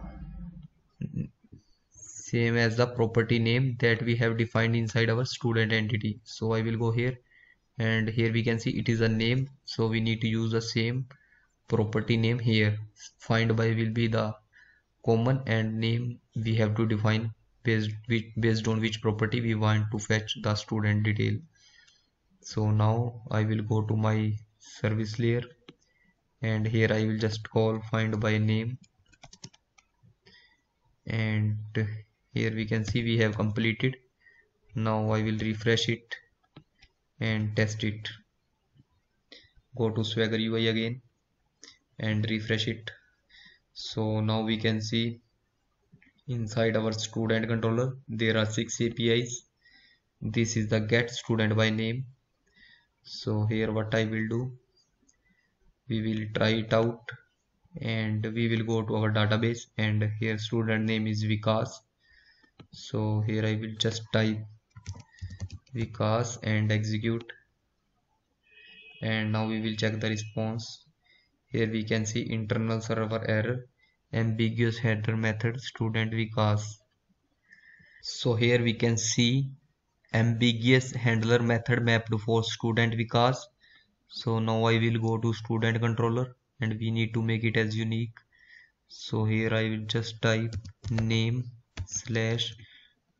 S1: same as the property name that we have defined inside our student entity. So i will go here and here we can see it is a name. So we need to use the same property name here. Find by will be the common and name we have to define based which, based on which property we want to fetch the student detail. So now I will go to my service layer and here I will just call find by name. And here we can see we have completed. Now I will refresh it and test it. Go to swagger UI again and refresh it. So now we can see inside our student controller there are six APIs this is the get student by name. So here what I will do we will try it out and we will go to our database. And here student name is Vikas. So here I will just type Vikas and execute. And now we will check the response. Here we can see internal server error ambiguous header method student Vikas. So here we can see ambiguous handler method mapped for student Vikas so now I will go to student controller and we need to make it as unique. So here I will just type name slash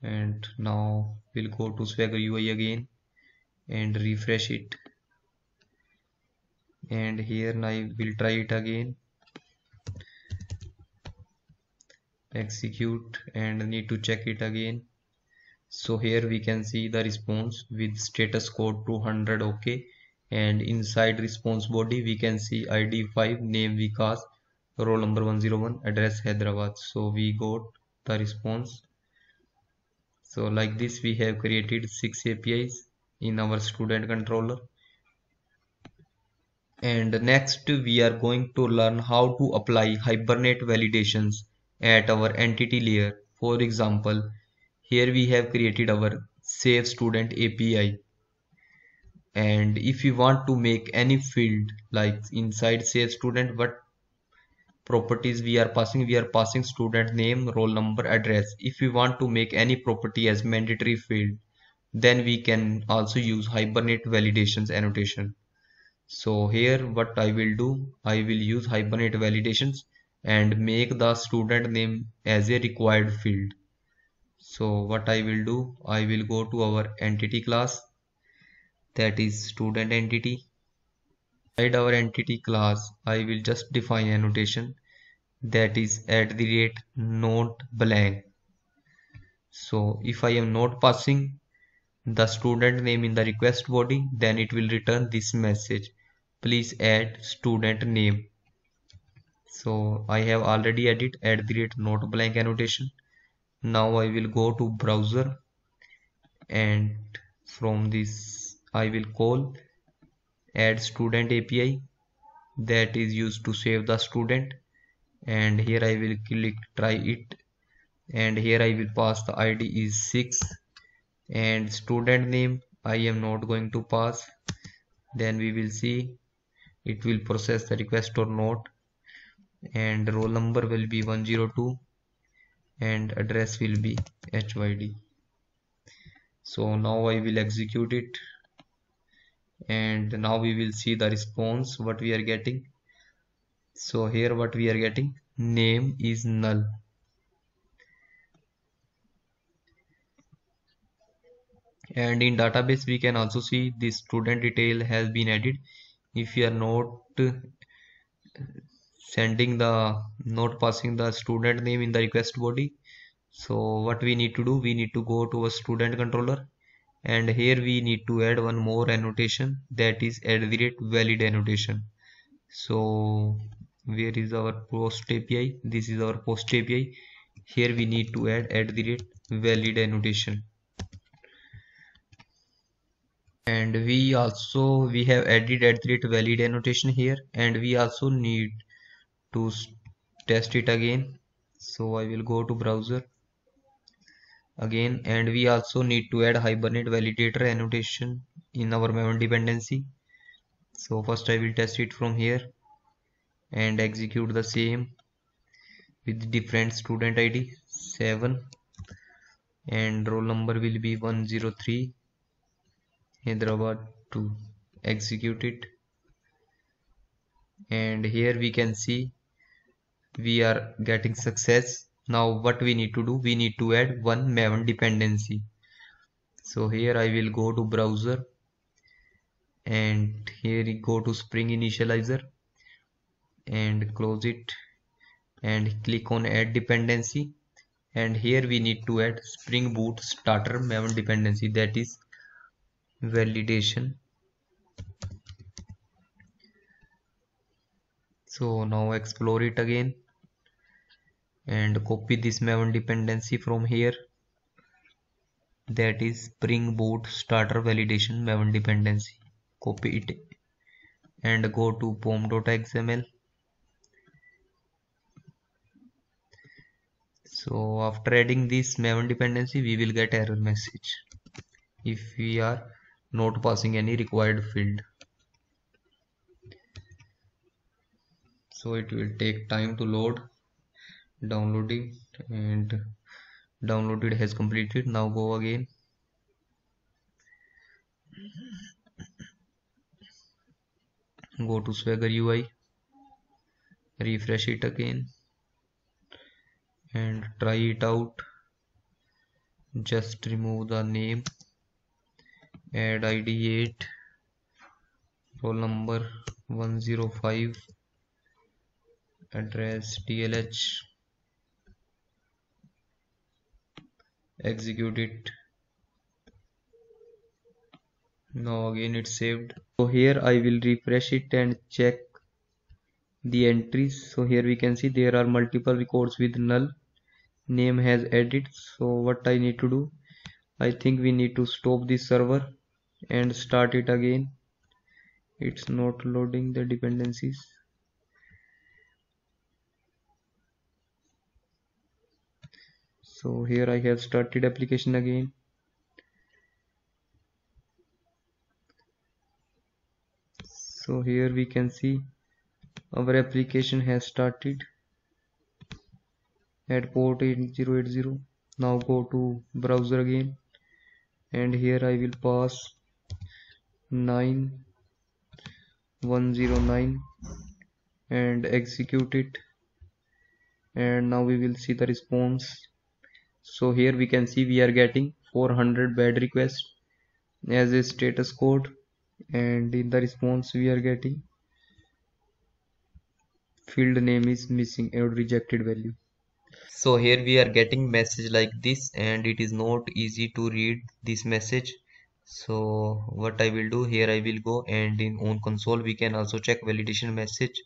S1: and now we'll go to swagger UI again and refresh it. And here I will try it again. Execute and need to check it again. So here we can see the response with status code 200 okay and inside response body we can see id 5 name Vikas roll number 101 address Hyderabad. So we got the response. So like this we have created six APIs in our student controller. And next we are going to learn how to apply hibernate validations at our entity layer. For example here we have created our save student API and if you want to make any field like inside say student what properties we are passing we are passing student name roll number address. If we want to make any property as mandatory field then we can also use hibernate validations annotation. So here what I will do I will use hibernate validations and make the student name as a required field. So what I will do I will go to our entity class that is student entity. Inside our entity class I will just define annotation. That is at the rate note blank. So if I am not passing the student name in the request body then it will return this message. Please add student name. So I have already added at the rate note blank annotation. Now I will go to browser and from this I will call add student API that is used to save the student. And here I will click try it. And here I will pass the ID is 6 and student name I am not going to pass. Then we will see it will process the request or not. And roll number will be 102 and address will be HYD so now I will execute it and now we will see the response what we are getting. So here what we are getting name is null. And in database we can also see the student detail has been added. If you are not sending the not passing the student name in the request body so what we need to do we need to go to a student controller and here we need to add one more annotation that is add the rate valid annotation. So where is our post api this is our post api here we need to add add the rate valid annotation. And we also we have added the rate valid annotation here. And we also need to test it again. So I will go to browser again and we also need to add hibernate validator annotation in our maven dependency. So first I will test it from here and execute the same with different student ID 7 and roll number will be 103 Hyderabad to execute it. And here we can see we are getting success now what we need to do? We need to add one maven dependency. So here I will go to browser. And here go to spring initializr. And close it. And click on add dependency. And here we need to add spring boot starter maven dependency. That is validation. So now explore it again and copy this maven dependency from here. That is spring boot starter validation maven dependency. Copy it. And go to pom.xml so after adding this maven dependency we will get error message. If we are not passing any required field. So it will take time to load downloading and downloaded has completed. Now go again. Go to swagger ui refresh it again. And try it out. Just remove the name. Add id 8 roll number 105 address dlh execute it. Now again it's saved. So here I will refresh it and check the entries. So here we can see there are multiple records with null. Name has added. So what I need to do? I think we need to stop the server and start it again. It's not loading the dependencies so here I have started application again. So here we can see our application has started at port 8080 now go to browser again. And here I will pass 9109 and execute it. And now we will see the response so here we can see we are getting 400 bad request as a status code. And in the response we are getting field name is missing or rejected value. So here we are getting message like this and it is not easy to read this message. So what I will do here I will go and in on console we can also check validation message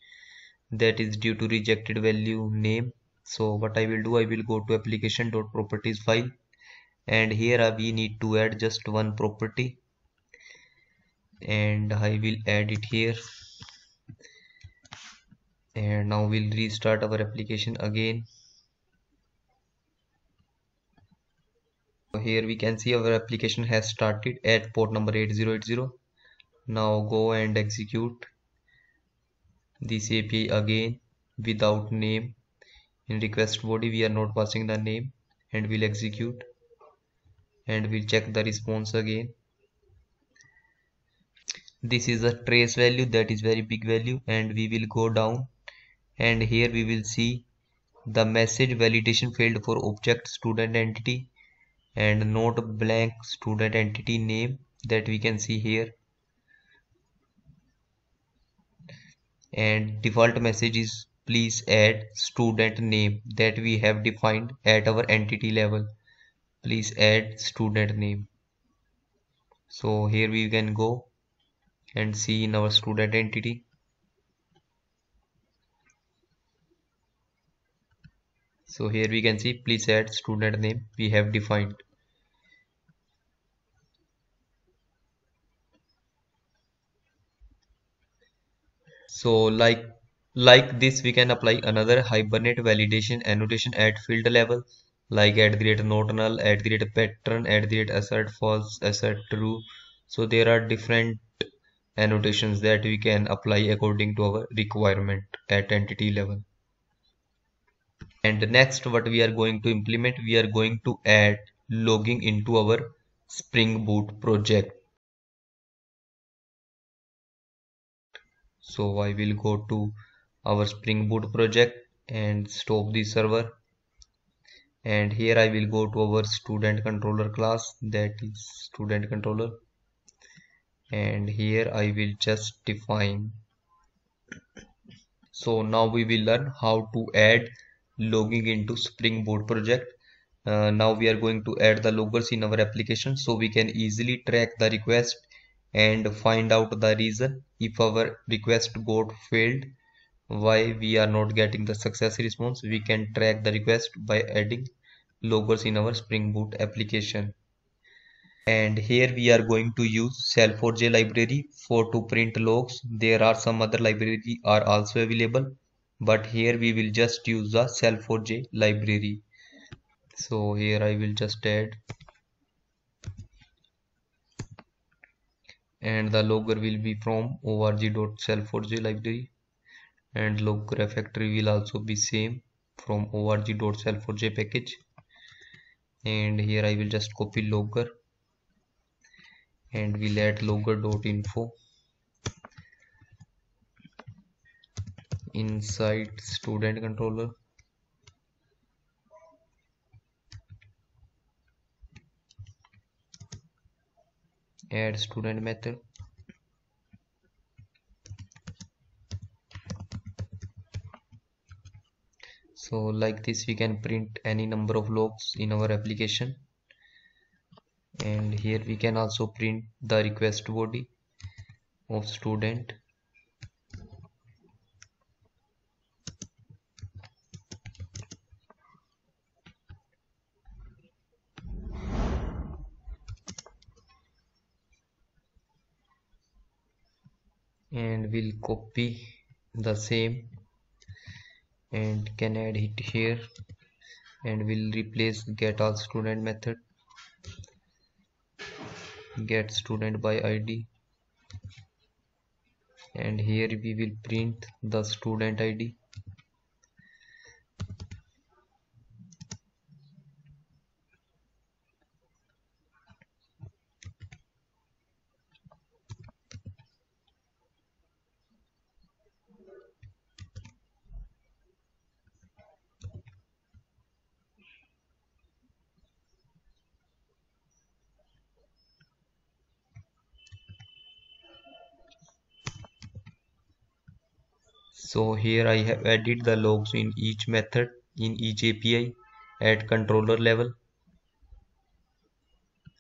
S1: that is due to rejected value name so what I will do I will go to application.properties file. And here uh, we need to add just one property. And I will add it here. And now we'll restart our application again. Here we can see our application has started at port number 8080 now go and execute this API again without name in request body we are not passing the name and we'll execute and we'll check the response again. This is a trace value that is very big value and we will go down and here we will see the message validation failed for object student entity and not blank student entity name that we can see here. And default message is please add student name that we have defined at our entity level. Please add student name. So here we can go and see in our student entity. So here we can see please add student name we have defined. So like like this we can apply another hibernate validation annotation at field level like at the rate not null at the rate pattern at the rate assert false assert true. So there are different annotations that we can apply according to our requirement at entity level. And next what we are going to implement we are going to add logging into our spring boot project. So I will go to our Spring Boot project and stop the server. And here I will go to our student controller class that is student controller. And here I will just define. So now we will learn how to add logging into Spring Boot project. Uh, now we are going to add the loggers in our application so we can easily track the request and find out the reason if our request got failed why we are not getting the success response we can track the request by adding loggers in our spring boot application. And here we are going to use SLF4J library for to print logs. There are some other library are also available but here we will just use the SLF4J library. So here I will just add. And the logger will be from org.slf4j library and logger refactory will also be same from org.slf4j package. And here I will just copy logger. And we'll add logger.info inside student controller. Add student method so like this we can print any number of logs in our application. And here we can also print the request body of student. And we'll copy the same and can add it here and we'll replace get all student method get student by id and here we will print the student id so here I have added the logs in each method in each API at controller level.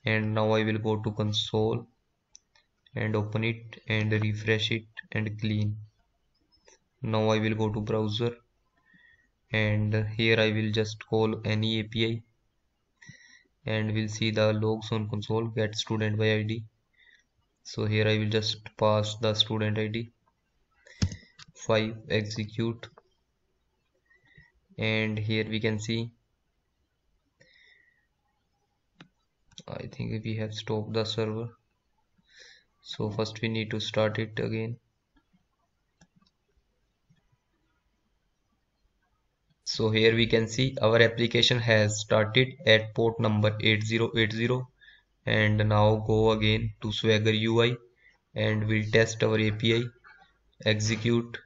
S1: And now I will go to console and open it and refresh it and clean. Now I will go to browser and here I will just call any API and we'll see the logs on console get student by ID so here I will just pass the student ID 5 execute. And here we can see. I think we have stopped the server. So first we need to start it again. So here we can see our application has started at port number 8080 and now go again to swagger UI and we'll test our API execute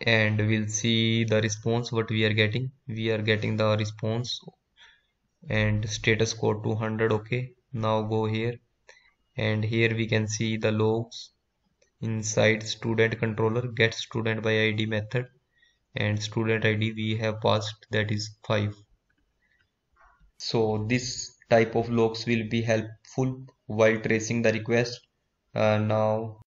S1: and we'll see the response what we are getting. We are getting the response. And status code 200 okay. Now go here. And here we can see the logs. Inside student controller get student by id method. And student id we have passed that is 5 so this type of logs will be helpful while tracing the request. Uh, now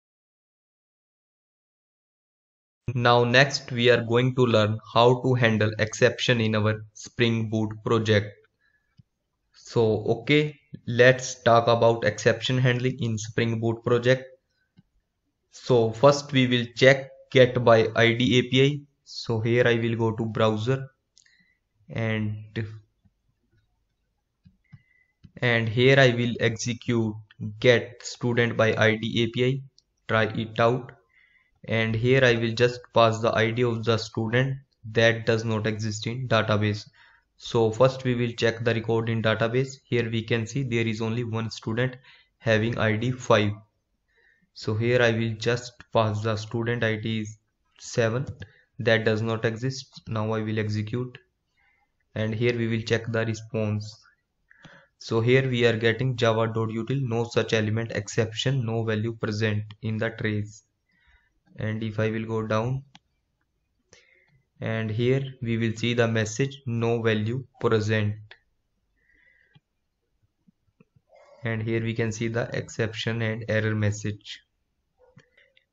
S1: now next we are going to learn how to handle exception in our spring boot project. So okay let's talk about exception handling in spring boot project. So first we will check get by id api so here i will go to browser and and here i will execute get student by id api try it out and here i will just pass the id of the student that does not exist in database. So first we will check the record in database. Here we can see there is only one student having id 5 so here I will just pass the student ID 7 that does not exist. Now I will execute. And here we will check the response. So here we are getting java.util no such element exception no value present in the trace and if I will go down. And here we will see the message no value present. And here we can see the exception and error message.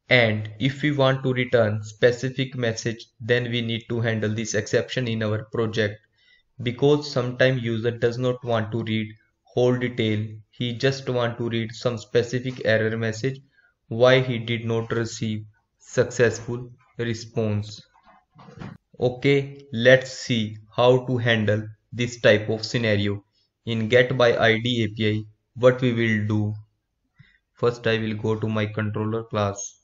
S1: And if we want to return specific message then we need to handle this exception in our project. Because sometimes user does not want to read whole detail he just want to read some specific error message why he did not receive successful response. Okay let's see how to handle this type of scenario in get by id api what we will do? First i will go to my controller class.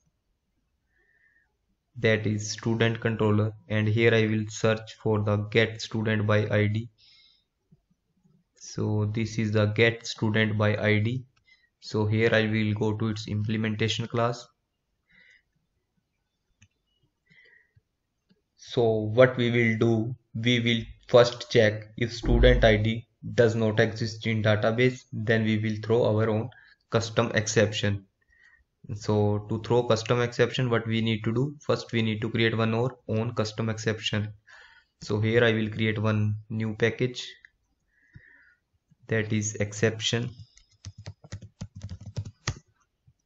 S1: That is student controller and here i will search for the get student by id so this is the get student by id so here i will go to its implementation class so what we will do we will first check if student id does not exist in database then we will throw our own custom exception. So to throw custom exception what we need to do first we need to create one our own custom exception. So here i will create one new package. That is exception.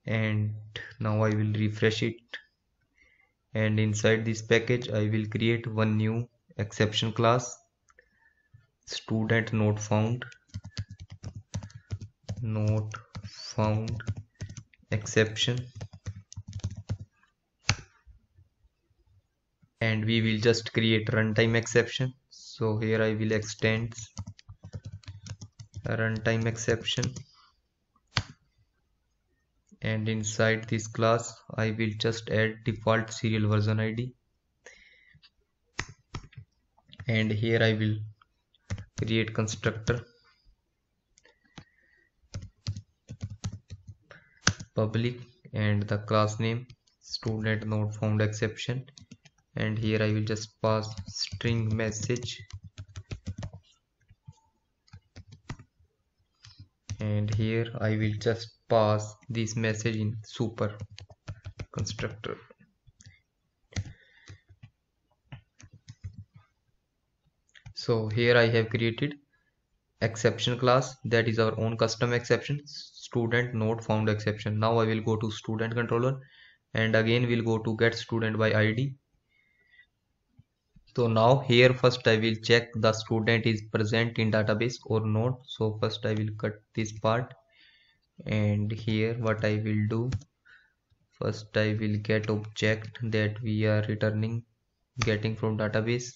S1: And now i will refresh it and inside this package i will create one new exception class. Student not found. Not found exception. And we will just create runtime exception. So here I will extend runtime exception and inside this class I will just add default serial version ID and here I will create constructor. Public and the class name student not found exception. And here I will just pass string message and here. I will just pass this message in super constructor. So here I have created exception class. That is our own custom exception. Student node found exception. Now I will go to student controller and again we'll go to get student by ID so now here first I will check the student is present in database or not. So first I will cut this part and here what I will do. First I will get object that we are returning getting from database.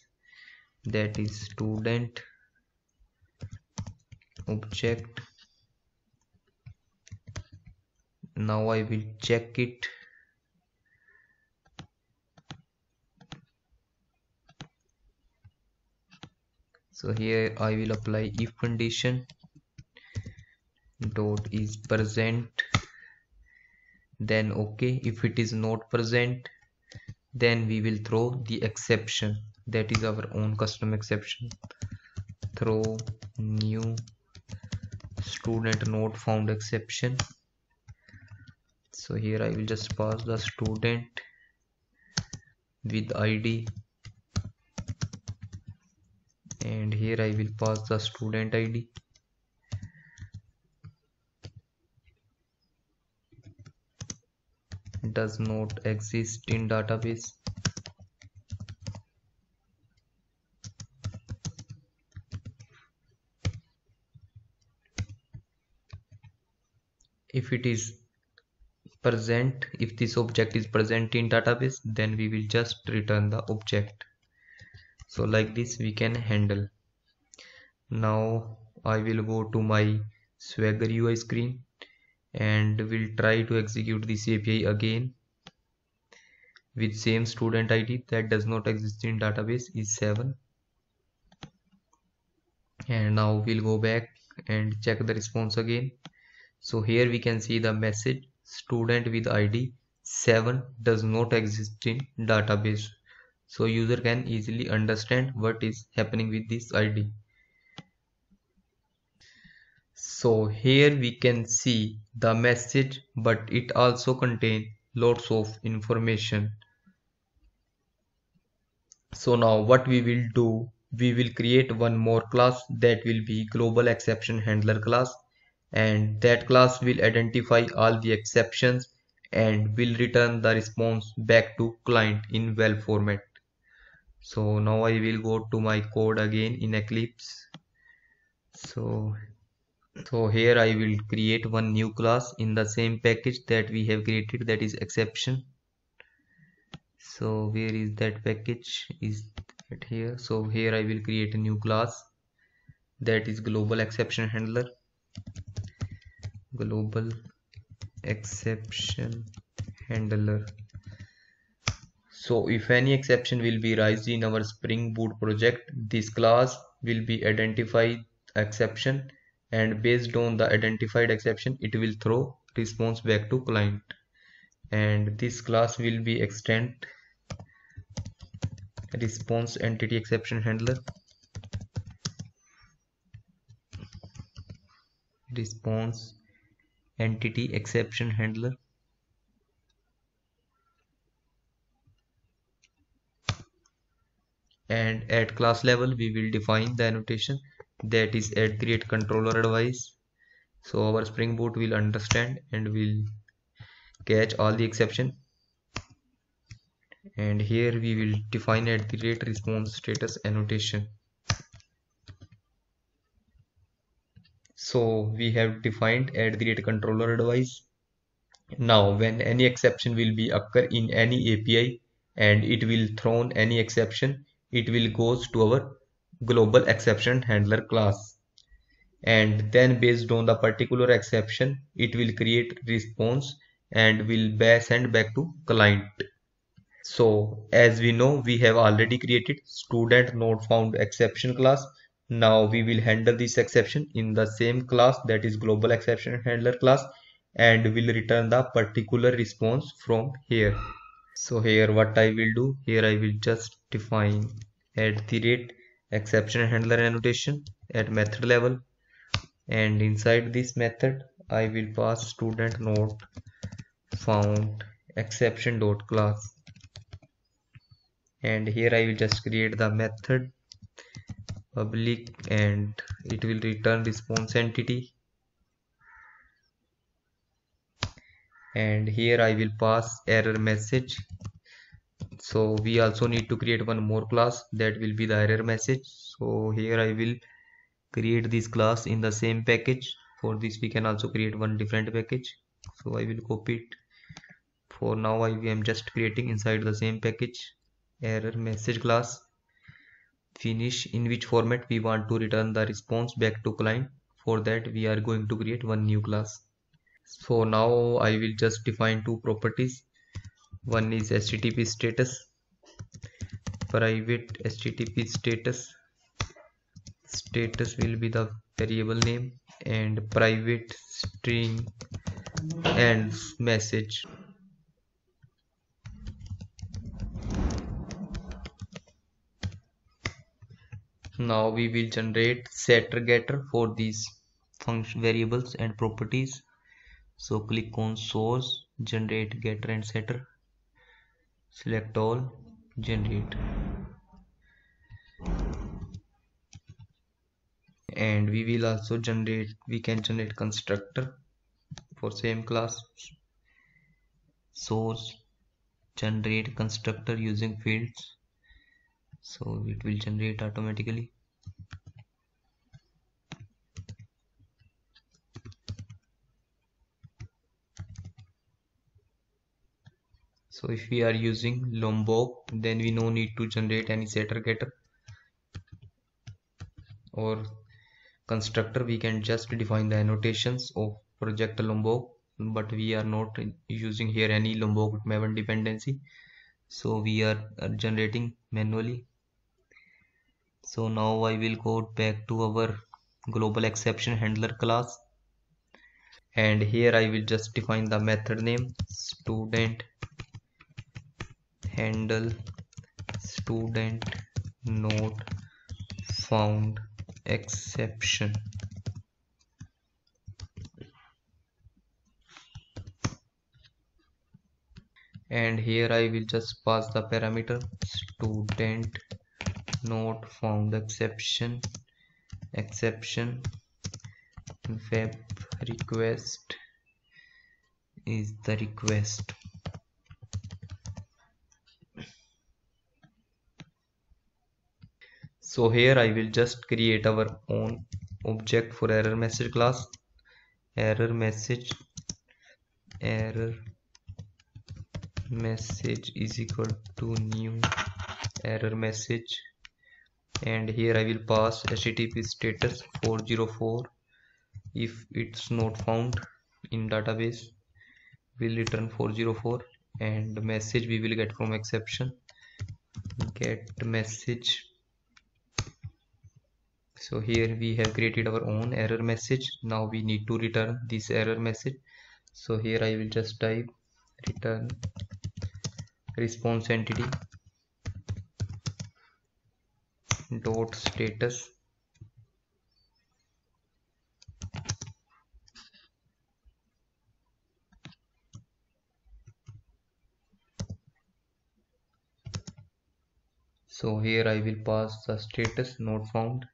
S1: That is student object. Now I will check it so here I will apply if condition dot is present then okay. If it is not present then we will throw the exception. That is our own custom exception. Throw new student node found exception. So here I will just pass the student with ID and here I will pass the student ID does not exist in database. If it is present if this object is present in database then we will just return the object. So like this we can handle now I will go to my swagger UI screen and we'll try to execute this API again with same student ID that does not exist in database is 7 and now we'll go back and check the response again. So here we can see the message student with id 7 does not exist in database. So user can easily understand what is happening with this id so here we can see the message but it also contain lots of information. So now what we will do we will create one more class that will be global exception handler class and that class will identify all the exceptions and will return the response back to client in well format. So now I will go to my code again in Eclipse. So so here I will create one new class in the same package that we have created that is exception. So where is that package? Is that here? So here I will create a new class that is global exception handler. Global exception handler. So if any exception will be raised in our spring boot project this class will be identified exception and based on the identified exception it will throw response back to client. And this class will be extend response entity exception handler. Response entity exception handler. And at class level we will define the annotation that is at the rate controller advice so our spring boot will understand and will catch all the exception. And here we will define at the rate response status annotation. So we have defined add the rate controller advice now when any exception will be occur in any api and it will thrown any exception it will goes to our global exception handler class. And then based on the particular exception it will create response and will send back to client. So as we know we have already created student node found exception class. Now we will handle this exception in the same class that is global exception handler class and will return the particular response from here. So here what i will do? Here i will just define at the rate exception handler annotation at method level. And inside this method i will pass student node found exception dot class. And here I will just create the method public and it will return response entity. And here I will pass error message so we also need to create one more class that will be the error message. So here I will create this class in the same package. For this we can also create one different package. So I will copy it. For now I am just creating inside the same package. Error message class. Finish. In which format we want to return the response back to client. For that we are going to create one new class. So now I will just define two properties one is http status. Private http status. Status will be the variable name and private string and message. Now we will generate setter getter for these function variables and properties. So click on source generate getter and setter select all generate. And we will also generate we can generate constructor for same class. Source generate constructor using fields. So it will generate automatically so if we are using lombok then we no need to generate any setter getter. Or constructor we can just define the annotations of project lombok but we are not using here any lombok maven dependency. So we are generating manually. So now I will go back to our global exception handler class. And here I will just define the method name student handle student not found exception. And here I will just pass the parameter student not found exception exception. Web request is the request so here I will just create our own object for error message class. Error message error message is equal to new error message. And here I will pass http status 404 if it's not found in database will return 404 and message we will get from exception. Get message so here we have created our own error message. Now we need to return this error message. So here I will just type return response entity dot status. So here I will pass the status not found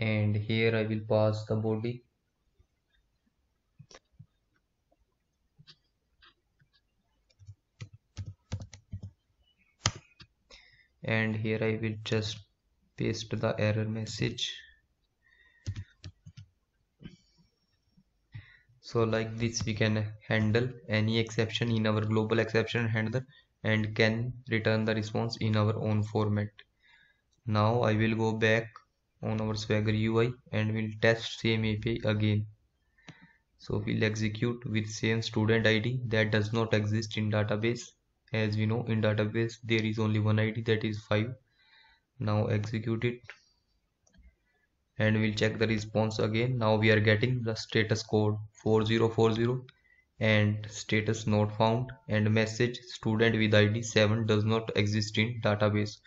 S1: and here I will pass the body. And here I will just paste the error message. So like this we can handle any exception in our global exception handler and can return the response in our own format. Now I will go back on our swagger UI and we'll test same API again. So we'll execute with same student ID that does not exist in database. As we know in database there is only one id that is 5 now execute it. And we'll check the response again. Now we are getting the status code 4040 and status not found. And message student with id 7 does not exist in database.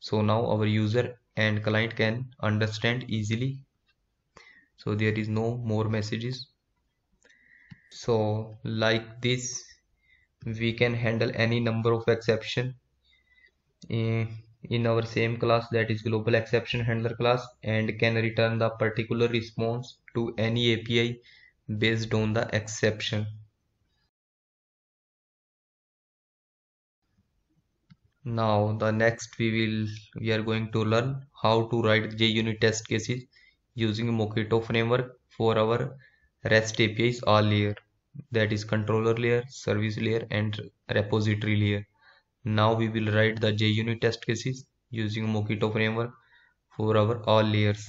S1: So now our user and client can understand easily. So there is no more messages. So like this we can handle any number of exception. In, in our same class that is global exception handler class and can return the particular response to any API based on the exception now the next we will we are going to learn how to write JUnit test cases using Mockito framework for our REST APIs all layer that is controller layer, service layer and repository layer. Now we will write the JUnit test cases using Mockito framework for our all layers.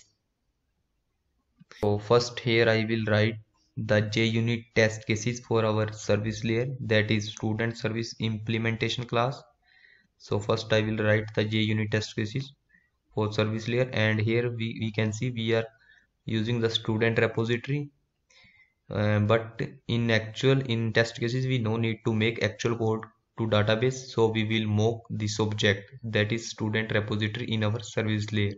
S1: So first here I will write the JUnit test cases for our service layer that is student service implementation class. So first I will write the JUnit test cases for service layer and here we, we can see we are using the student repository. Uh, but in actual in test cases we no need to make actual code to database. So we will mock this object that is student repository in our service layer.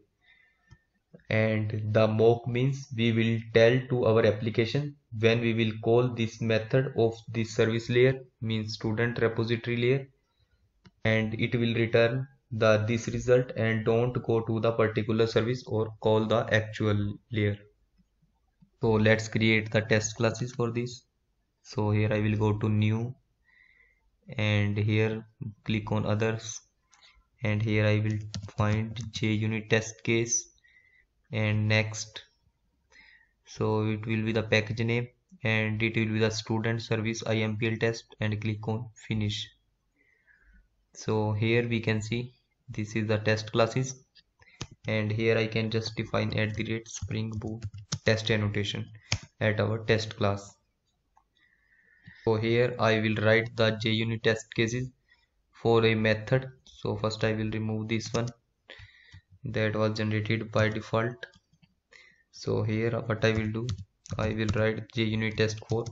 S1: And the mock means we will tell to our application when we will call this method of this service layer means student repository layer and it will return the this result and don't go to the particular service or call the actual layer. So let's create the test classes for this. So here I will go to new and here click on others. And here I will find JUnit test case and next. So it will be the package name and it will be the student service IMPL test and click on finish so here we can see this is the test classes. And here I can just define at the rate spring boot test annotation at our test class. So here I will write the JUnit test cases for a method. So first I will remove this one that was generated by default. So here what I will do I will write JUnit test for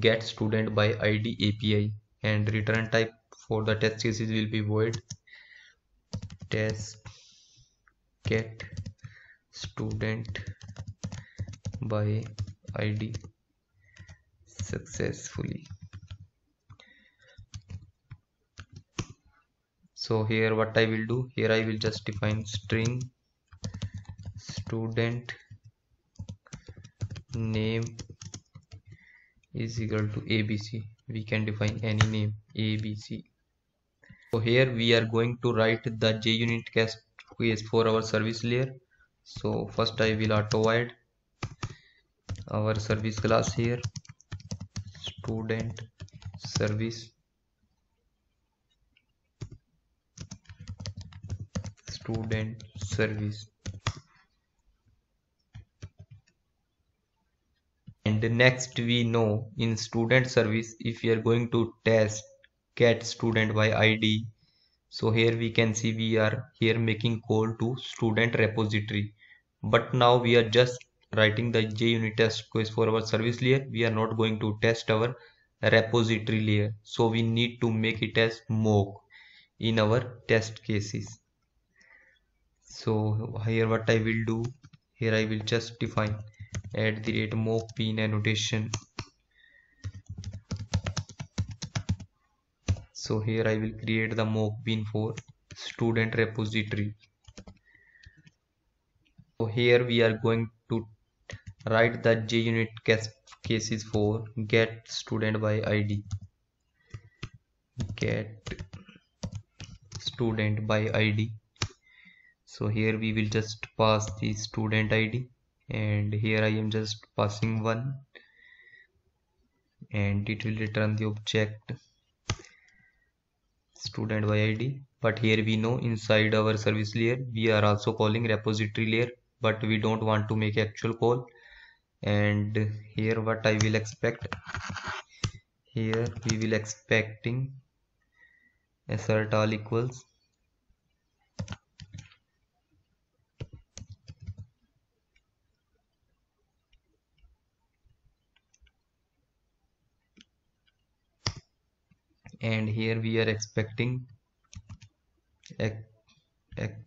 S1: get student by ID API and return type for the test cases will be void. Test get student by id successfully. So here what i will do? Here i will just define string student name is equal to abc we can define any name abc so here we are going to write the junit case for our service layer. So first I will autowire our service class here. Student service. Student service. And next we know in student service if we are going to test get student by id so here we can see we are here making call to student repository. But now we are just writing the JUnit test case for our service layer. We are not going to test our repository layer. So we need to make it as mock in our test cases. So here what I will do? Here I will just define at the rate mock bean annotation so here I will create the mock bean for student repository. So here we are going to write the JUnit cases for get student by ID get student by ID so here we will just pass the student ID and here I am just passing one and it will return the object student by id but here we know inside our service layer we are also calling repository layer but we don't want to make actual call. And here what i will expect here we will expecting assert all equals and here we are expecting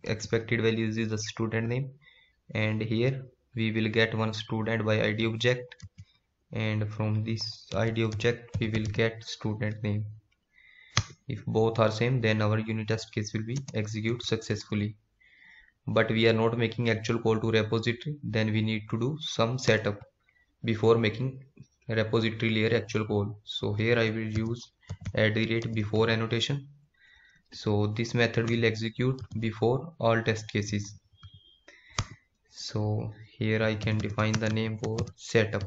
S1: expected values is the student name. And here we will get one student by id object. And from this id object we will get student name. If both are same then our unit test case will be execute successfully. But we are not making actual call to repository. Then we need to do some setup before making repository layer actual call. So here i will use add the rate before annotation. So this method will execute before all test cases. So here I can define the name for setup.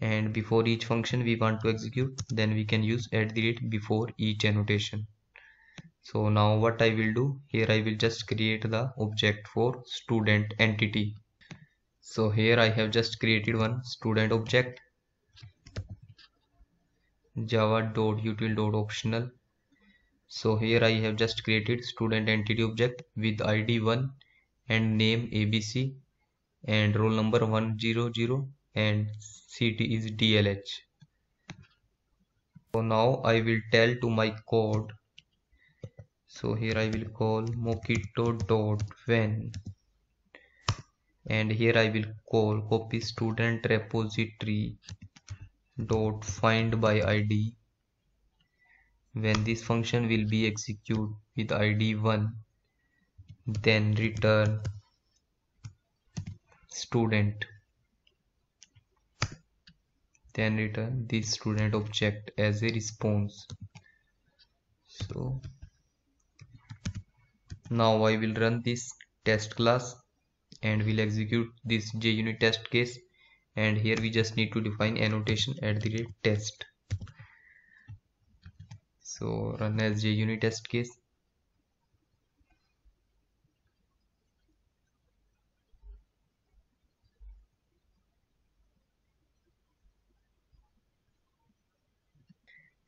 S1: And before each function we want to execute then we can use at the rate before each annotation so now what I will do? Here I will just create the object for student entity. So here I have just created one student object. java.util.optional so here I have just created student entity object with id 1 and name abc and roll number 100 and ct is dlh so now I will tell to my code so here I will call mockito dot when. And here I will call copy student repository dot find by id when this function will be executed with id 1 then return student. Then return this student object as a response. So now I will run this test class and we'll execute this JUnit test case. And here we just need to define annotation at the rate test. So run as JUnit test case.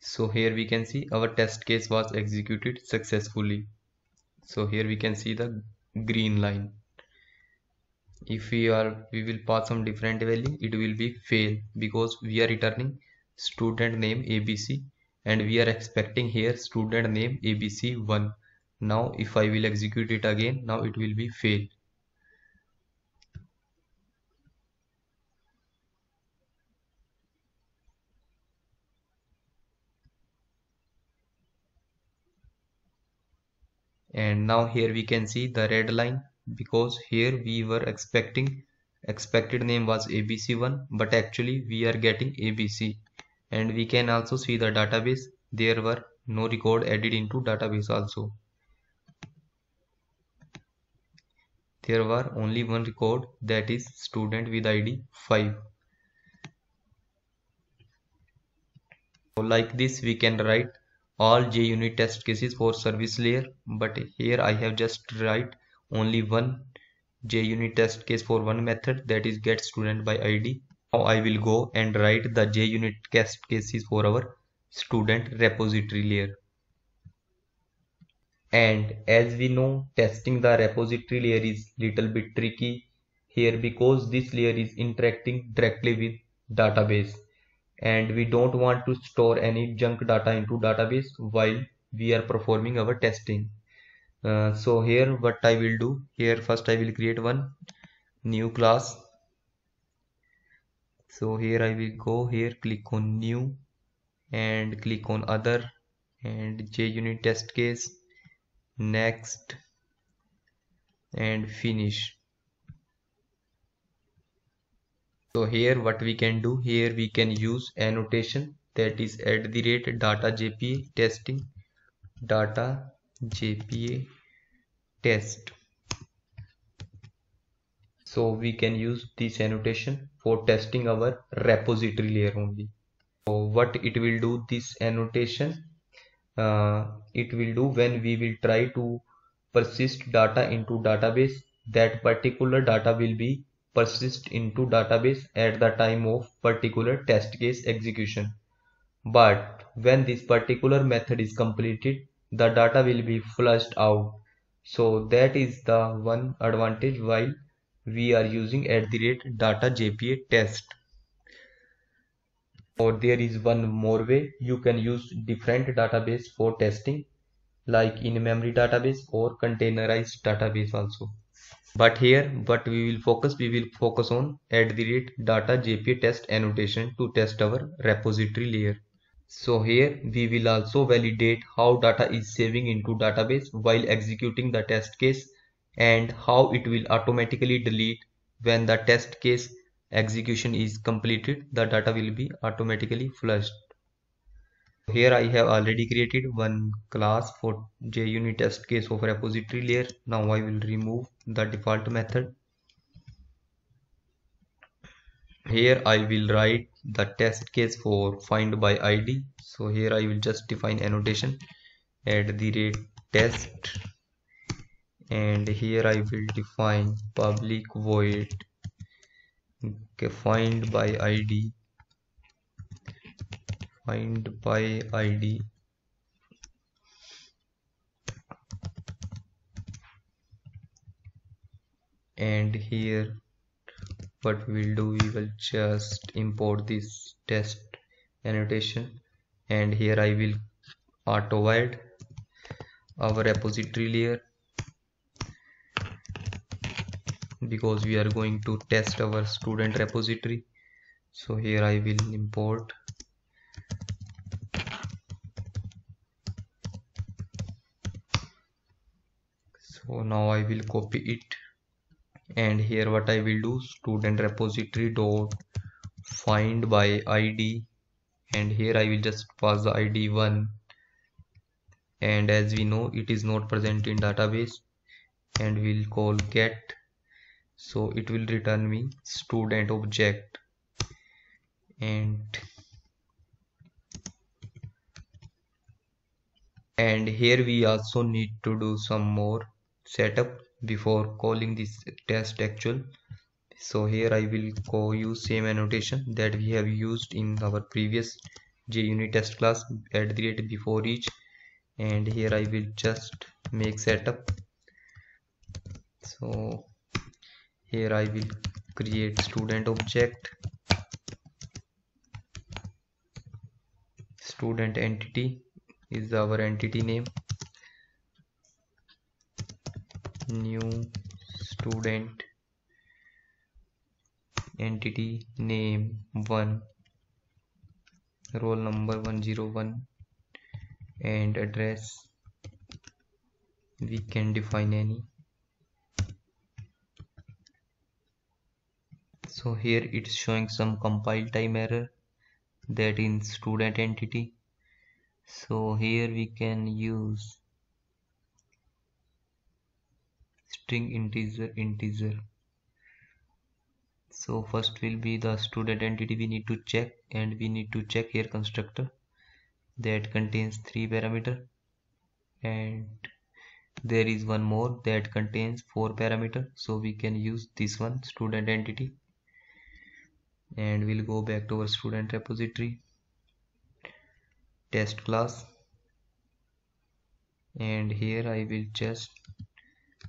S1: So here we can see our test case was executed successfully so here we can see the green line. If we are we will pass some different value it will be fail because we are returning student name abc and we are expecting here student name abc1 now if i will execute it again now it will be fail and now here we can see the red line because here we were expecting expected name was abc1 but actually we are getting abc and we can also see the database. There were no record added into database also. There were only one record that is student with id 5 so like this we can write all JUnit test cases for service layer but here I have just write only one JUnit test case for one method that is get student by ID. Now I will go and write the JUnit test cases for our student repository layer. And as we know testing the repository layer is little bit tricky here because this layer is interacting directly with database and we don't want to store any junk data into database while we are performing our testing. Uh, so here what I will do here first I will create one new class. So here I will go here click on new and click on other and JUnit test case next and finish so here what we can do here we can use annotation that is at the rate data jpa testing data jpa test. So we can use this annotation for testing our repository layer only. So what it will do this annotation uh, it will do when we will try to persist data into database that particular data will be persist into database at the time of particular test case execution. But when this particular method is completed the data will be flushed out. So that is the one advantage while we are using at the rate data jpa test. Or there is one more way. You can use different database for testing like in-memory database or containerized database also but here what we will focus we will focus on at the rate data jpa test annotation to test our repository layer. So here we will also validate how data is saving into database while executing the test case and how it will automatically delete. When the test case execution is completed the data will be automatically flushed. Here I have already created one class for JUnit test case of repository layer. Now I will remove the default method. Here I will write the test case for find by id so here I will just define annotation at the rate test. And here I will define public void. Okay find by id find by id and here what we will do we will just import this test annotation. And here I will autowire our repository layer. Because we are going to test our student repository. So here I will import. So now I will copy it and here what I will do student repository dot find by id and here I will just pass the id 1 and as we know it is not present in database. And we'll call get. So it will return me student object. And and here we also need to do some more setup before calling this test actual. So here I will go use same annotation that we have used in our previous JUnit test class at the rate before each. And here I will just make setup. So here I will create student object student entity is our entity name new student entity name 1 roll number 101 and address. We can define any. So here it's showing some compile time error that in student entity. So here we can use string integer integer. So first will be the student entity we need to check and we need to check here constructor that contains three parameter and there is one more that contains four parameter. So we can use this one student entity. And we'll go back to our student repository test class. And here I will just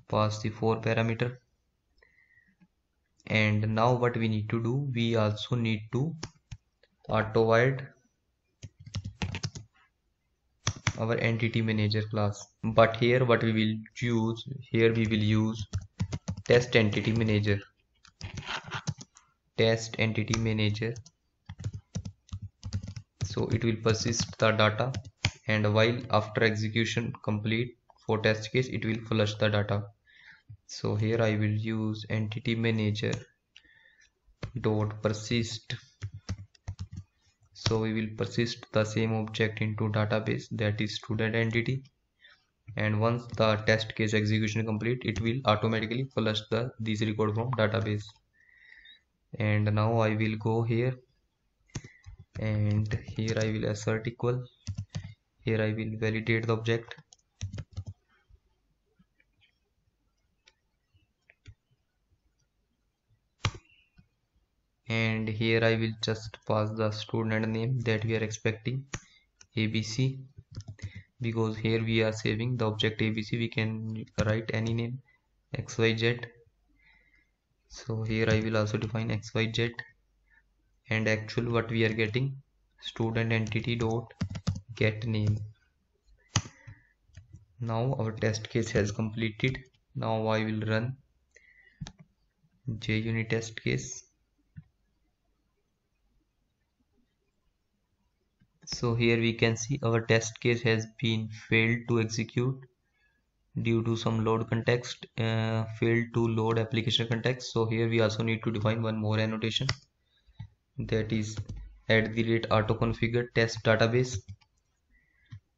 S1: pass the four parameter. And now what we need to do we also need to autowire our entity manager class. But here what we will use here we will use test entity manager. Test entity manager. So it will persist the data and while after execution complete for test case it will flush the data so here I will use entity manager dot persist. So we will persist the same object into database that is student entity. And once the test case execution complete it will automatically flush the this record from database. And now I will go here. And here I will assert equal. Here I will validate the object and here I will just pass the student name that we are expecting ABC because here we are saving the object ABC we can write any name XYZ so here I will also define xyz and actual what we are getting student entity dot get name. Now our test case has completed. Now I will run JUnit test case so here we can see our test case has been failed to execute due to some load context uh, failed to load application context. So here we also need to define one more annotation. That is at the rate auto configure test database.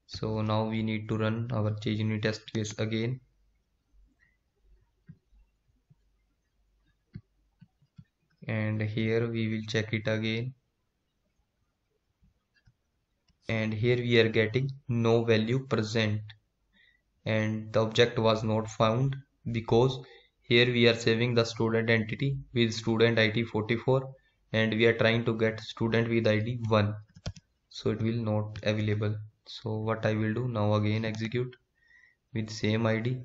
S1: So now we need to run our JUnit test case again. And here we will check it again and here we are getting no value present. And the object was not found because here we are saving the student entity with student id 44 and we are trying to get student with id 1 so it will not available. So what I will do now again execute with same ID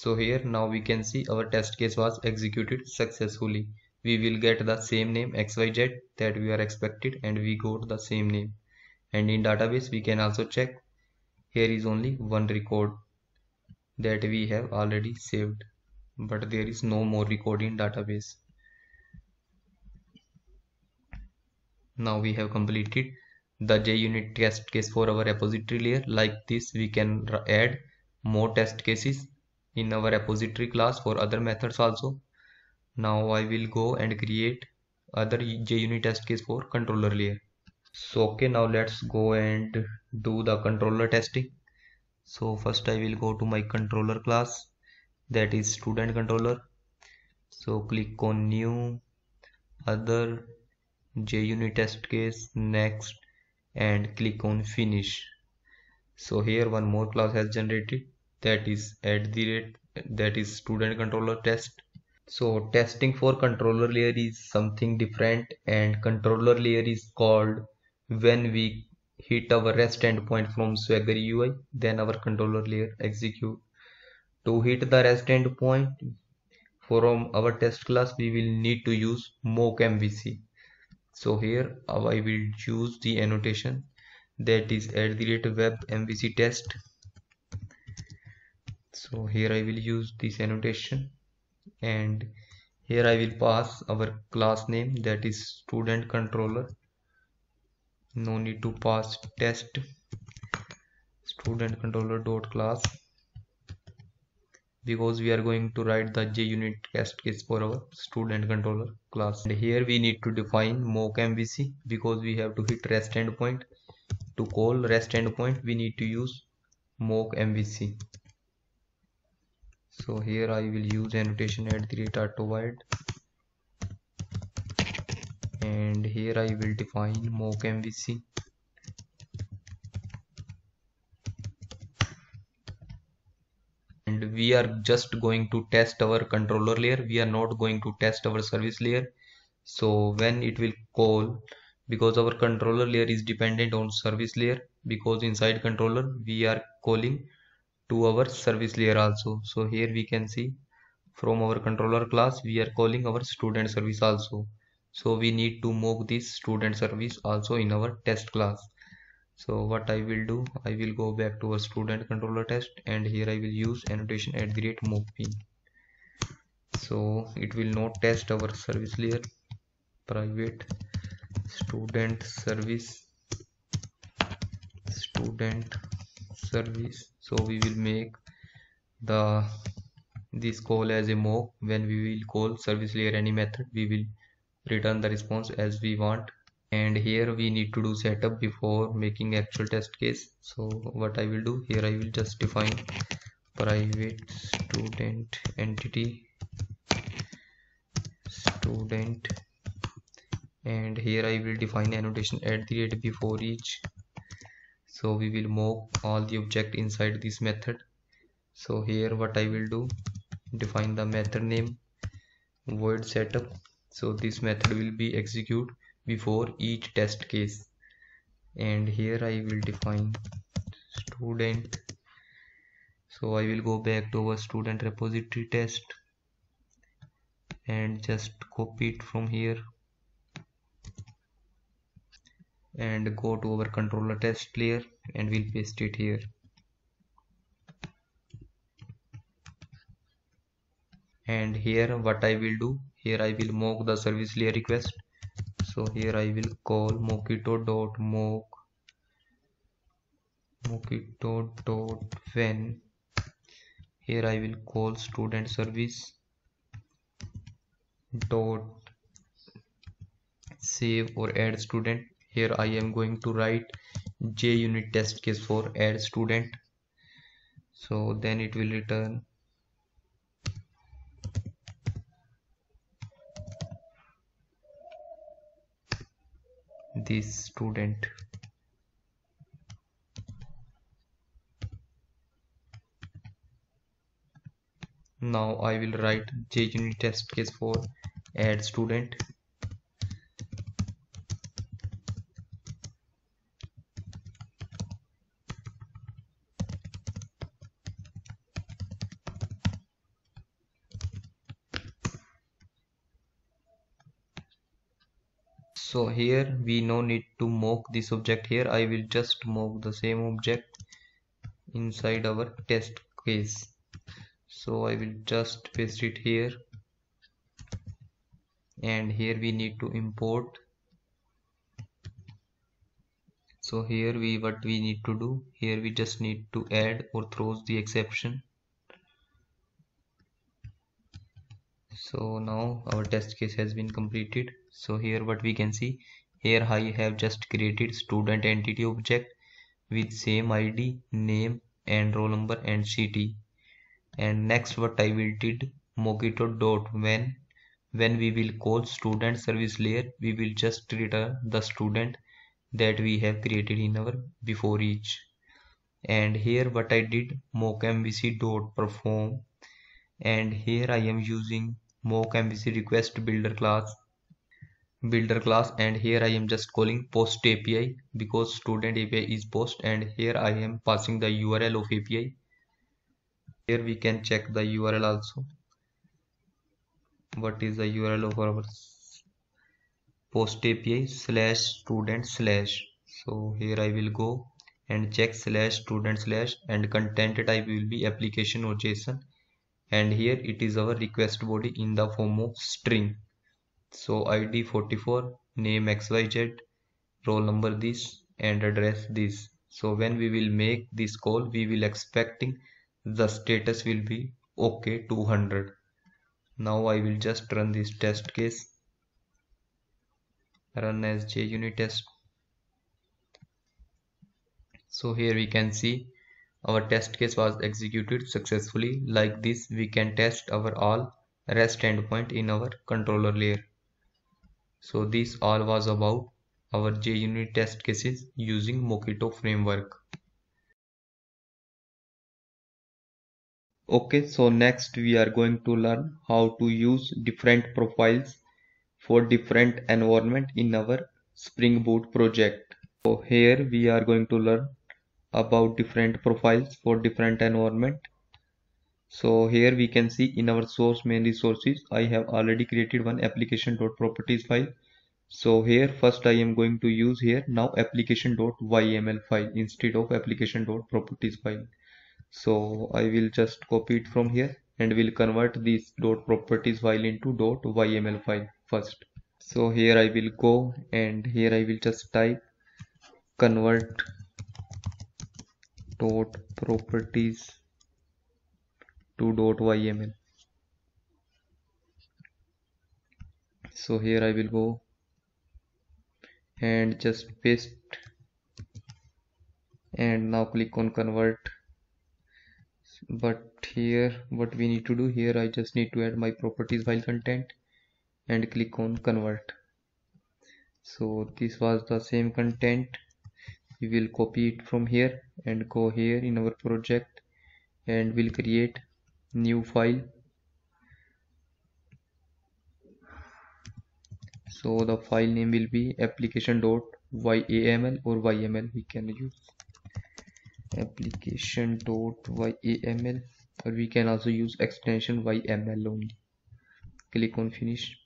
S1: so here now we can see our test case was executed successfully. We will get the same name xyz that we are expected and we got the same name. And in database we can also check. Here is only one record that we have already saved but there is no more record in database. Now we have completed the JUnit test case for our repository layer. Like this we can add more test cases in our repository class for other methods also. Now I will go and create other JUnit test case for controller layer. So okay now let's go and do the controller testing. So first I will go to my controller class that is student controller. So click on new other JUnit test case next and click on finish. So here one more class has generated that is at the rate that is student controller test. So testing for controller layer is something different and controller layer is called when we hit our rest endpoint from swagger ui then our controller layer execute. To hit the rest endpoint from our test class we will need to use mock MVC so here uh, I will use the annotation that is at the rate web MVC test so here I will use this annotation and here I will pass our class name that is student controller. No need to pass test. Student controller dot class. Because we are going to write the JUnit test case for our student controller class. And here we need to define mock MVC because we have to hit rest endpoint. To call rest endpoint we need to use mock MVC so here I will use annotation at the rate auto and here I will define mock MVC and we are just going to test our controller layer. We are not going to test our service layer. So when it will call because our controller layer is dependent on service layer because inside controller we are calling to our service layer also. So here we can see from our controller class we are calling our student service also. So we need to mock this student service also in our test class. So what I will do I will go back to a student controller test and here I will use annotation at the rate MockBean so it will not test our service layer. Private student service student service. So we will make the this call as a mock. When we will call service layer any method we will return the response as we want. And here we need to do setup before making actual test case. So what I will do here I will just define private student entity. Student. And here I will define annotation at the rate before each so we will mock all the object inside this method. So here what I will do define the method name void setup. So this method will be execute before each test case. And here I will define student. So I will go back to our student repository test and just copy it from here and go to our controller test layer and we'll paste it here. And here what I will do here I will mock the service layer request. So here I will call mockito dot mock mockito dot when here I will call student service dot save or add student here I am going to write JUnit test case for add student. So then it will return. This student. Now I will write JUnit test case for add student so here we no need to mock this object here I will just mock the same object inside our test case. So I will just paste it here. And here we need to import. So here we what we need to do here we just need to add or throws the exception. So now our test case has been completed so here what we can see here I have just created student entity object with same ID name and roll number and CT and next what I will did mockito dot when when we will call student service layer we will just return the student that we have created in our before each. And here what I did mock MVC dot perform. And here I am using mock MVC request builder class builder class and here I am just calling post API because student API is post and here I am passing the URL of API here we can check the URL also. What is the URL of our post API slash student slash? So here I will go and check slash student slash and content type will be application or JSON. And here it is our request body in the form of string so id 44 name xyz roll number this and address this. So when we will make this call we will expecting the status will be okay 200 now i will just run this test case. Run as junit test. So here we can see our test case was executed successfully. Like this we can test our all rest endpoint in our controller layer so this all was about our JUnit test cases using Mockito framework. Okay, so next we are going to learn how to use different profiles for different environment in our Spring Boot project. So here we are going to learn about different profiles for different environment. So here we can see in our source main resources, I have already created one application.properties file. So here first I am going to use here now application.yml file instead of application.properties file. So I will just copy it from here and will convert this dot .properties file into dot .yml file first. So here I will go and here I will just type convert dot properties to .yml so here I will go and just paste and now click on convert. But here what we need to do here I just need to add my properties file content and click on convert. So this was the same content. We will copy it from here and go here in our project and we'll create new file. So the file name will be application.yaml or yml we can use. Application.yaml or we can also use extension yml only. Click on finish.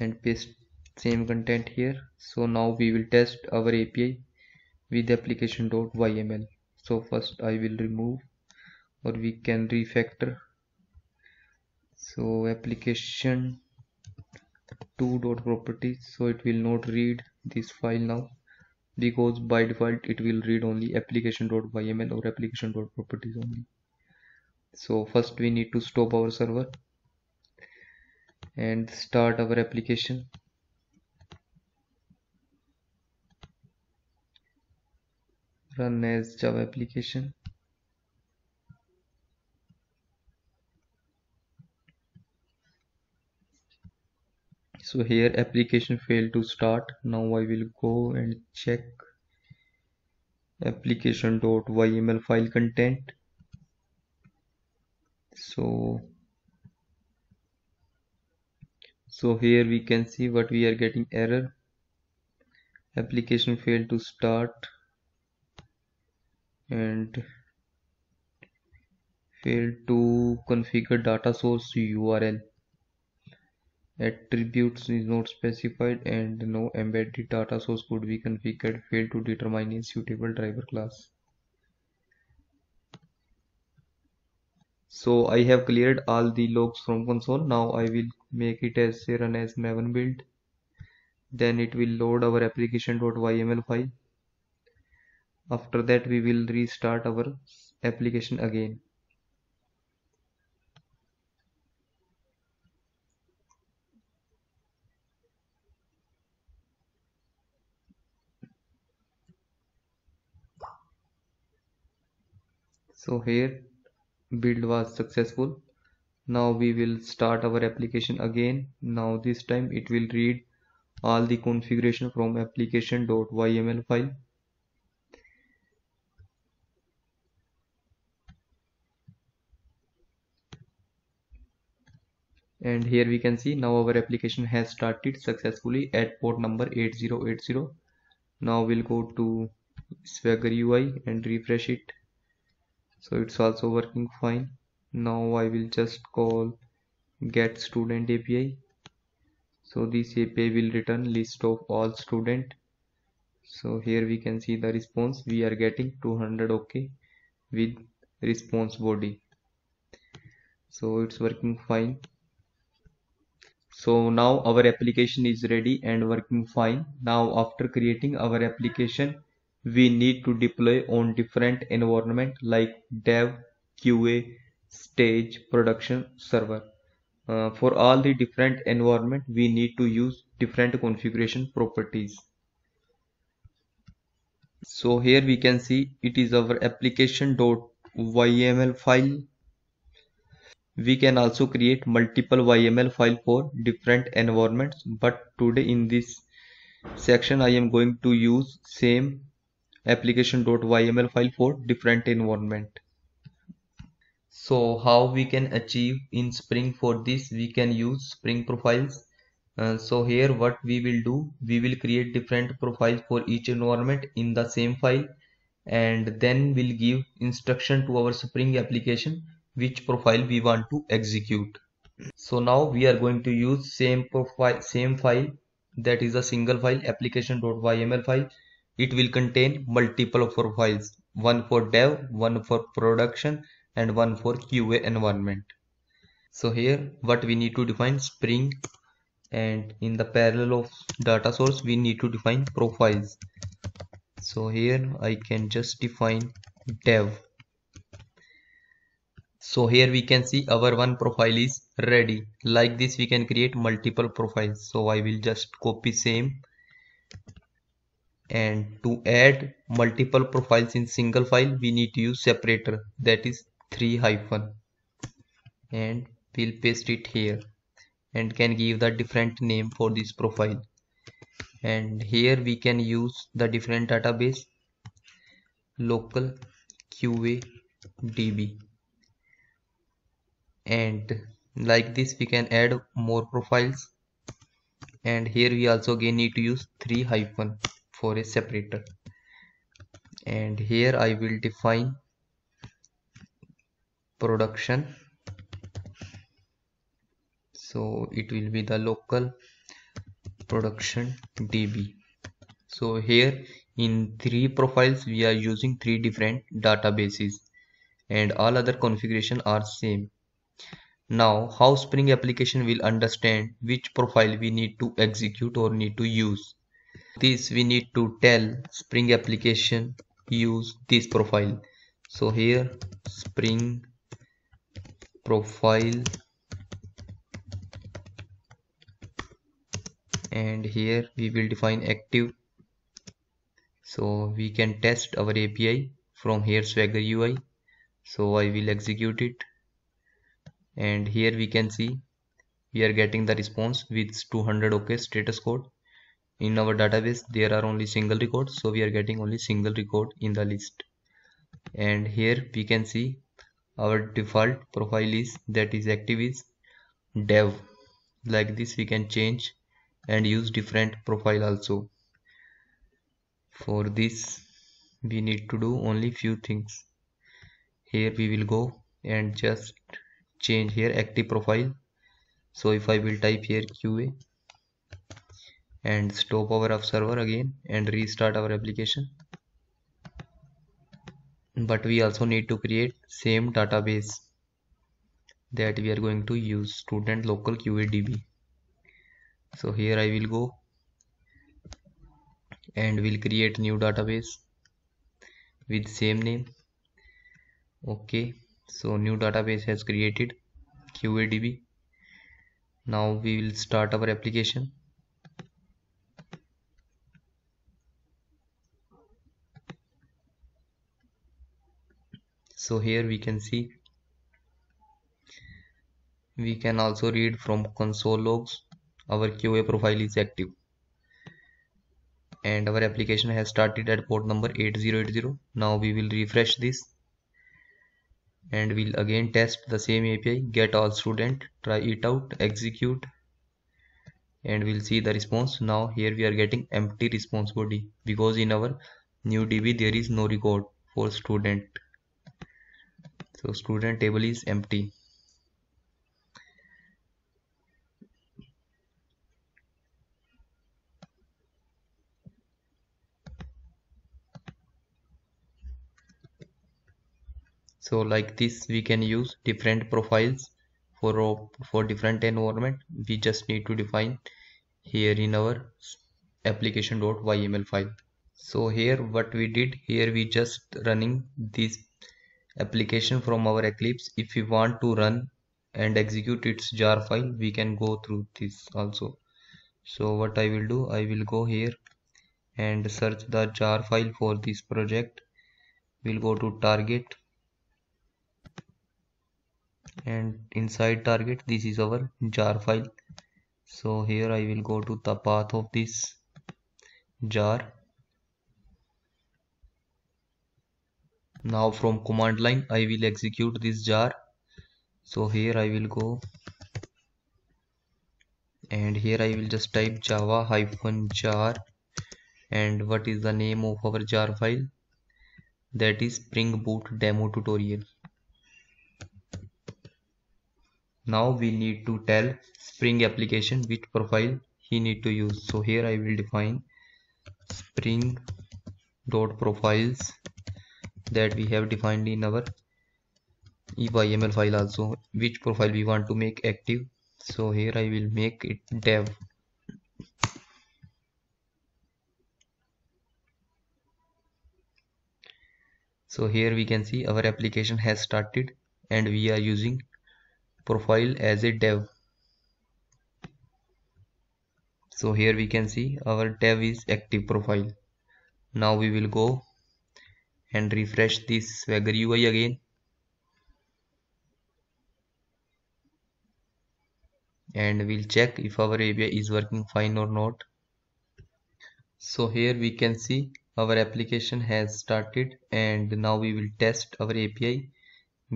S1: And paste same content here. So now we will test our api with application.yml so first i will remove or we can refactor. So application 2 dot properties so it will not read this file now. Because by default it will read only application.yml or application.properties only. So first we need to stop our server and start our application. Run as java application so here application failed to start. Now I will go and check application.yml file content. So so here we can see what we are getting error. Application failed to start and failed to configure data source URL attributes is not specified and no embedded data source could be configured. Failed to determine a suitable driver class. So i have cleared all the logs from console. Now i will make it as a run as maven build then it will load our application.yml file. After that we will restart our application again so here build was successful. Now we will start our application again. Now this time it will read all the configuration from application.yml file. And here we can see now our application has started successfully at port number 8080 now we'll go to swagger ui and refresh it so it's also working fine. Now I will just call get student API so this API will return list of all student. So here we can see the response. We are getting 200 okay with response body. So it's working fine. So now our application is ready and working fine. Now after creating our application we need to deploy on different environment like dev qa stage production server. Uh, for all the different environment we need to use different configuration properties. So here we can see it is our application.yml file. We can also create multiple yml file for different environments but today in this section i am going to use same application.yml file for different environment. So how we can achieve in spring for this? We can use spring profiles. Uh, so here what we will do we will create different profiles for each environment in the same file and then we'll give instruction to our spring application which profile we want to execute. So now we are going to use same profile same file that is a single file application.yml file it will contain multiple profiles, one for dev, one for production and one for QA environment. So here what we need to define Spring and in the parallel of data source we need to define profiles. So here I can just define dev. So here we can see our one profile is ready. Like this we can create multiple profiles. So I will just copy same and to add multiple profiles in single file we need to use separator that is 3 hyphen. And we'll paste it here and can give the different name for this profile. And here we can use the different database local qa db and like this we can add more profiles. And here we also again need to use 3 hyphen for a separator and here I will define production. So it will be the local production db so here in three profiles we are using three different databases and all other configuration are same. Now how spring application will understand which profile we need to execute or need to use this we need to tell spring application use this profile. So here spring profile and here we will define active. So we can test our API from here swagger UI so I will execute it. And here we can see we are getting the response with 200 OK status code in our database there are only single records so we are getting only single record in the list. And here we can see our default profile is that is active is dev. Like this we can change and use different profile also. For this we need to do only few things. Here we will go and just change here active profile. So if I will type here QA and stop our of server again and restart our application. But we also need to create same database that we are going to use student local QADB so here I will go and we'll create new database with same name. Okay so new database has created QADB now we will start our application so here we can see. We can also read from console logs. Our QA profile is active. And our application has started at port number 8080 now we will refresh this. And we'll again test the same API get all student. Try it out. Execute. And we'll see the response. Now here we are getting empty response body. Because in our new DB there is no record for student so student table is empty. So like this we can use different profiles for for different environment. We just need to define here in our application.yml file. So here what we did here we just running this application from our Eclipse. If we want to run and execute its jar file we can go through this also. So what I will do I will go here and search the jar file for this project. We'll go to target. And inside target this is our jar file. So here I will go to the path of this jar now from command line I will execute this jar. So here I will go. And here I will just type java hyphen jar. And what is the name of our jar file? That is spring boot demo tutorial. Now we need to tell spring application which profile he need to use. So here I will define spring dot profiles that we have defined in our EYML file also which profile we want to make active. So here I will make it dev. So here we can see our application has started and we are using profile as a dev. So here we can see our dev is active profile. Now we will go and refresh this Swagger UI again. And we'll check if our API is working fine or not. So here we can see our application has started and now we will test our API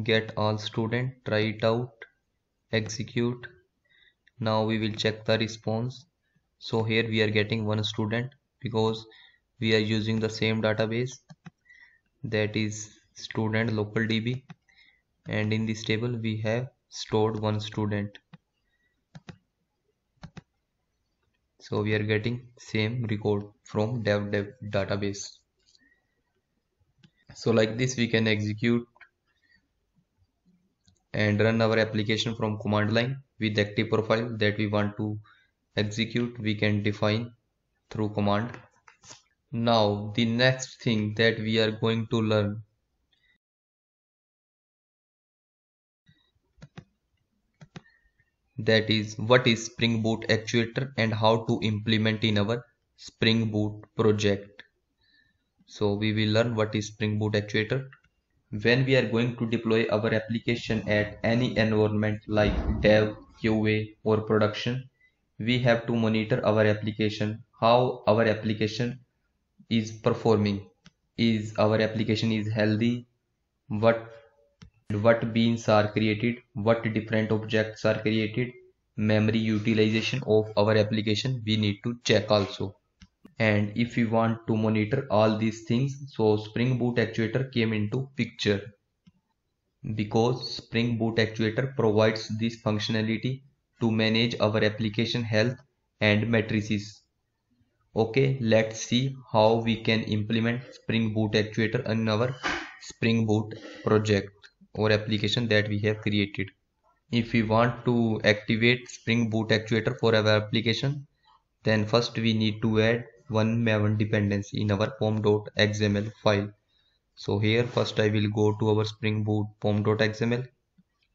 S1: get all student try it out execute. Now we will check the response. So here we are getting one student because we are using the same database that is student local db and in this table we have stored one student. So we are getting same record from dev dev database. So like this we can execute and run our application from command line with active profile that we want to execute. We can define through command now the next thing that we are going to learn that is what is Spring Boot actuator and how to implement in our Spring Boot project. So we will learn what is Spring Boot actuator. When we are going to deploy our application at any environment like dev, QA or production, we have to monitor our application, how our application is performing. Is our application is healthy? What what beans are created what different objects are created memory utilization of our application we need to check also and if we want to monitor all these things so spring boot actuator came into picture because spring boot actuator provides this functionality to manage our application health and matrices okay let's see how we can implement spring boot actuator in our spring boot project or application that we have created. If we want to activate Spring Boot actuator for our application, then first we need to add one Maven dependency in our pom.xml file. So here first I will go to our Spring Boot pom.xml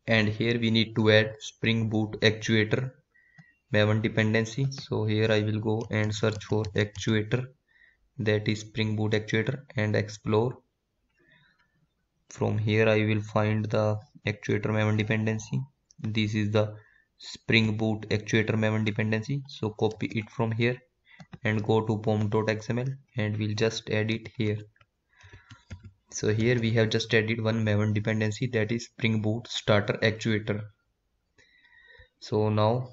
S1: and here we need to add Spring Boot actuator Maven dependency. So here I will go and search for actuator. That is Spring Boot actuator and explore. From here I will find the actuator maven dependency. This is the spring boot actuator maven dependency. So copy it from here and go to pom.xml and we'll just add it here. So here we have just added one maven dependency. That is spring boot starter actuator. So now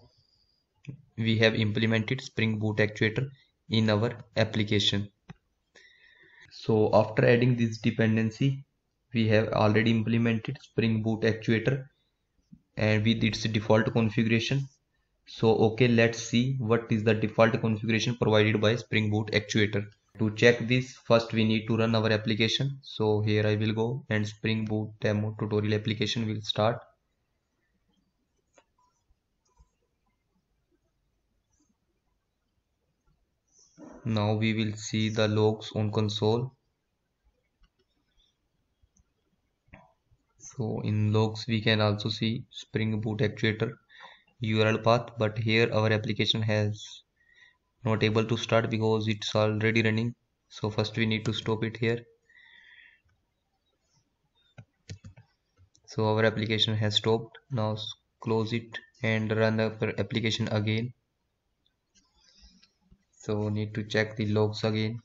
S1: we have implemented spring boot actuator in our application. So after adding this dependency we have already implemented spring boot actuator and with its default configuration. So okay let's see what is the default configuration provided by spring boot actuator. To check this first we need to run our application. So here i will go and spring boot demo tutorial application will start now we will see the logs on console. So in logs we can also see spring boot actuator url path but here our application has not able to start because it's already running. So first we need to stop it here. So our application has stopped. Now close it and run the application again so need to check the logs again.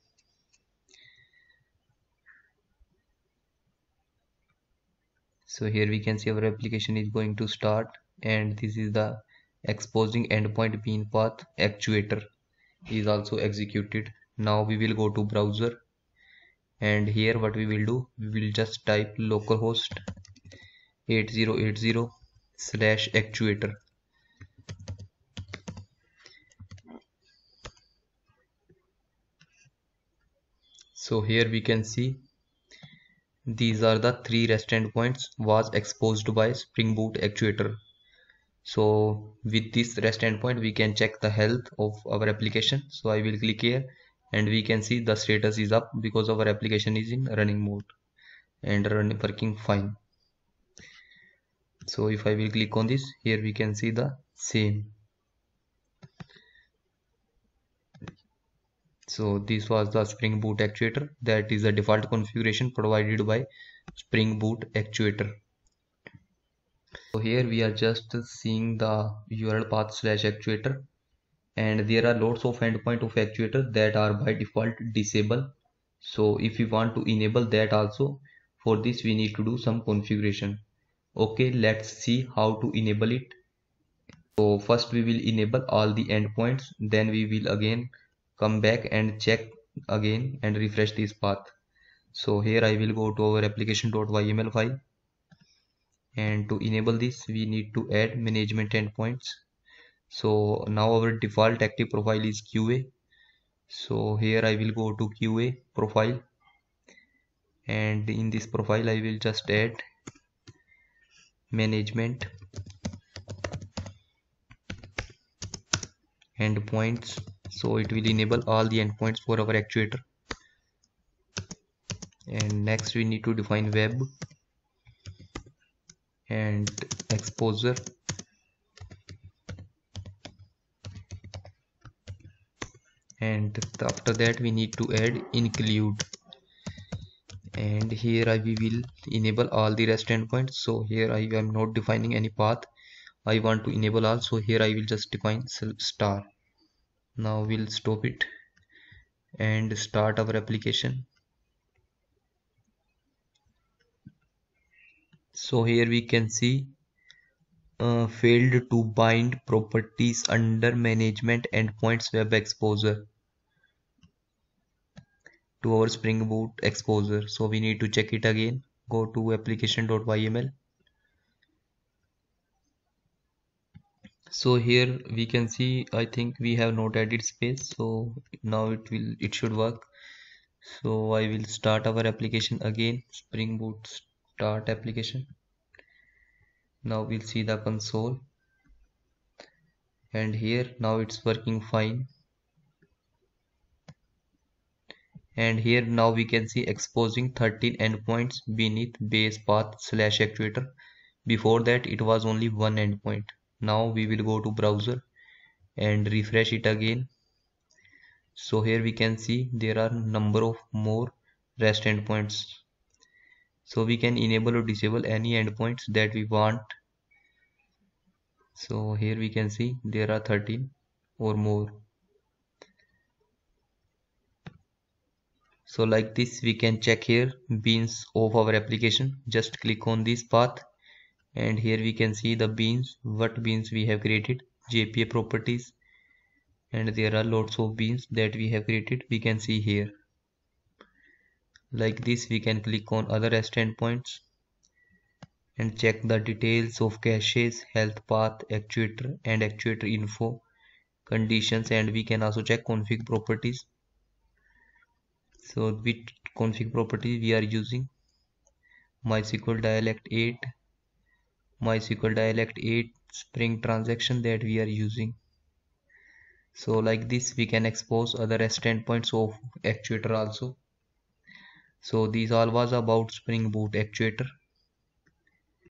S1: So here we can see our application is going to start. And this is the exposing endpoint bean path actuator is also executed. Now we will go to browser. And here what we will do we will just type localhost 8080 slash actuator so here we can see these are the three rest endpoints was exposed by Spring Boot actuator. So with this REST endpoint we can check the health of our application. So I will click here and we can see the status is up because our application is in running mode and running working fine. So if I will click on this here we can see the same so this was the spring boot actuator. That is the default configuration provided by spring boot actuator. So here we are just seeing the url path slash actuator. And there are lots of endpoint of actuator that are by default disabled so if we want to enable that also for this we need to do some configuration. Okay let's see how to enable it. So first we will enable all the endpoints. Then we will again come back and check again and refresh this path. So here I will go to our application.yml file. And to enable this we need to add management endpoints. So now our default active profile is QA so here I will go to QA profile. And in this profile I will just add management endpoints so it will enable all the endpoints for our actuator. And next we need to define web and exposure. And after that we need to add include. And here I will enable all the rest endpoints. So here I am not defining any path. I want to enable all. So here I will just define star now we'll stop it and start our application. So here we can see uh, failed to bind properties under management endpoints web exposure to our spring boot exposure. So we need to check it again. Go to application.yml so here we can see I think we have not added space. So now it will it should work. So I will start our application again. Spring boot start application. Now we'll see the console. And here now it's working fine. And here now we can see exposing 13 endpoints beneath base path slash actuator. Before that it was only one endpoint now we will go to browser and refresh it again. So here we can see there are number of more rest endpoints. So we can enable or disable any endpoints that we want. So here we can see there are 13 or more. So like this we can check here beans of our application. Just click on this path and here we can see the beans what beans we have created JPA properties. And there are lots of beans that we have created we can see here. Like this we can click on other REST endpoints and check the details of caches health path actuator and actuator info conditions and we can also check config properties. So which config property we are using? MySQL dialect 8 MySQL dialect 8 Spring transaction that we are using. So like this we can expose other REST endpoints of actuator also. So these all was about Spring Boot actuator.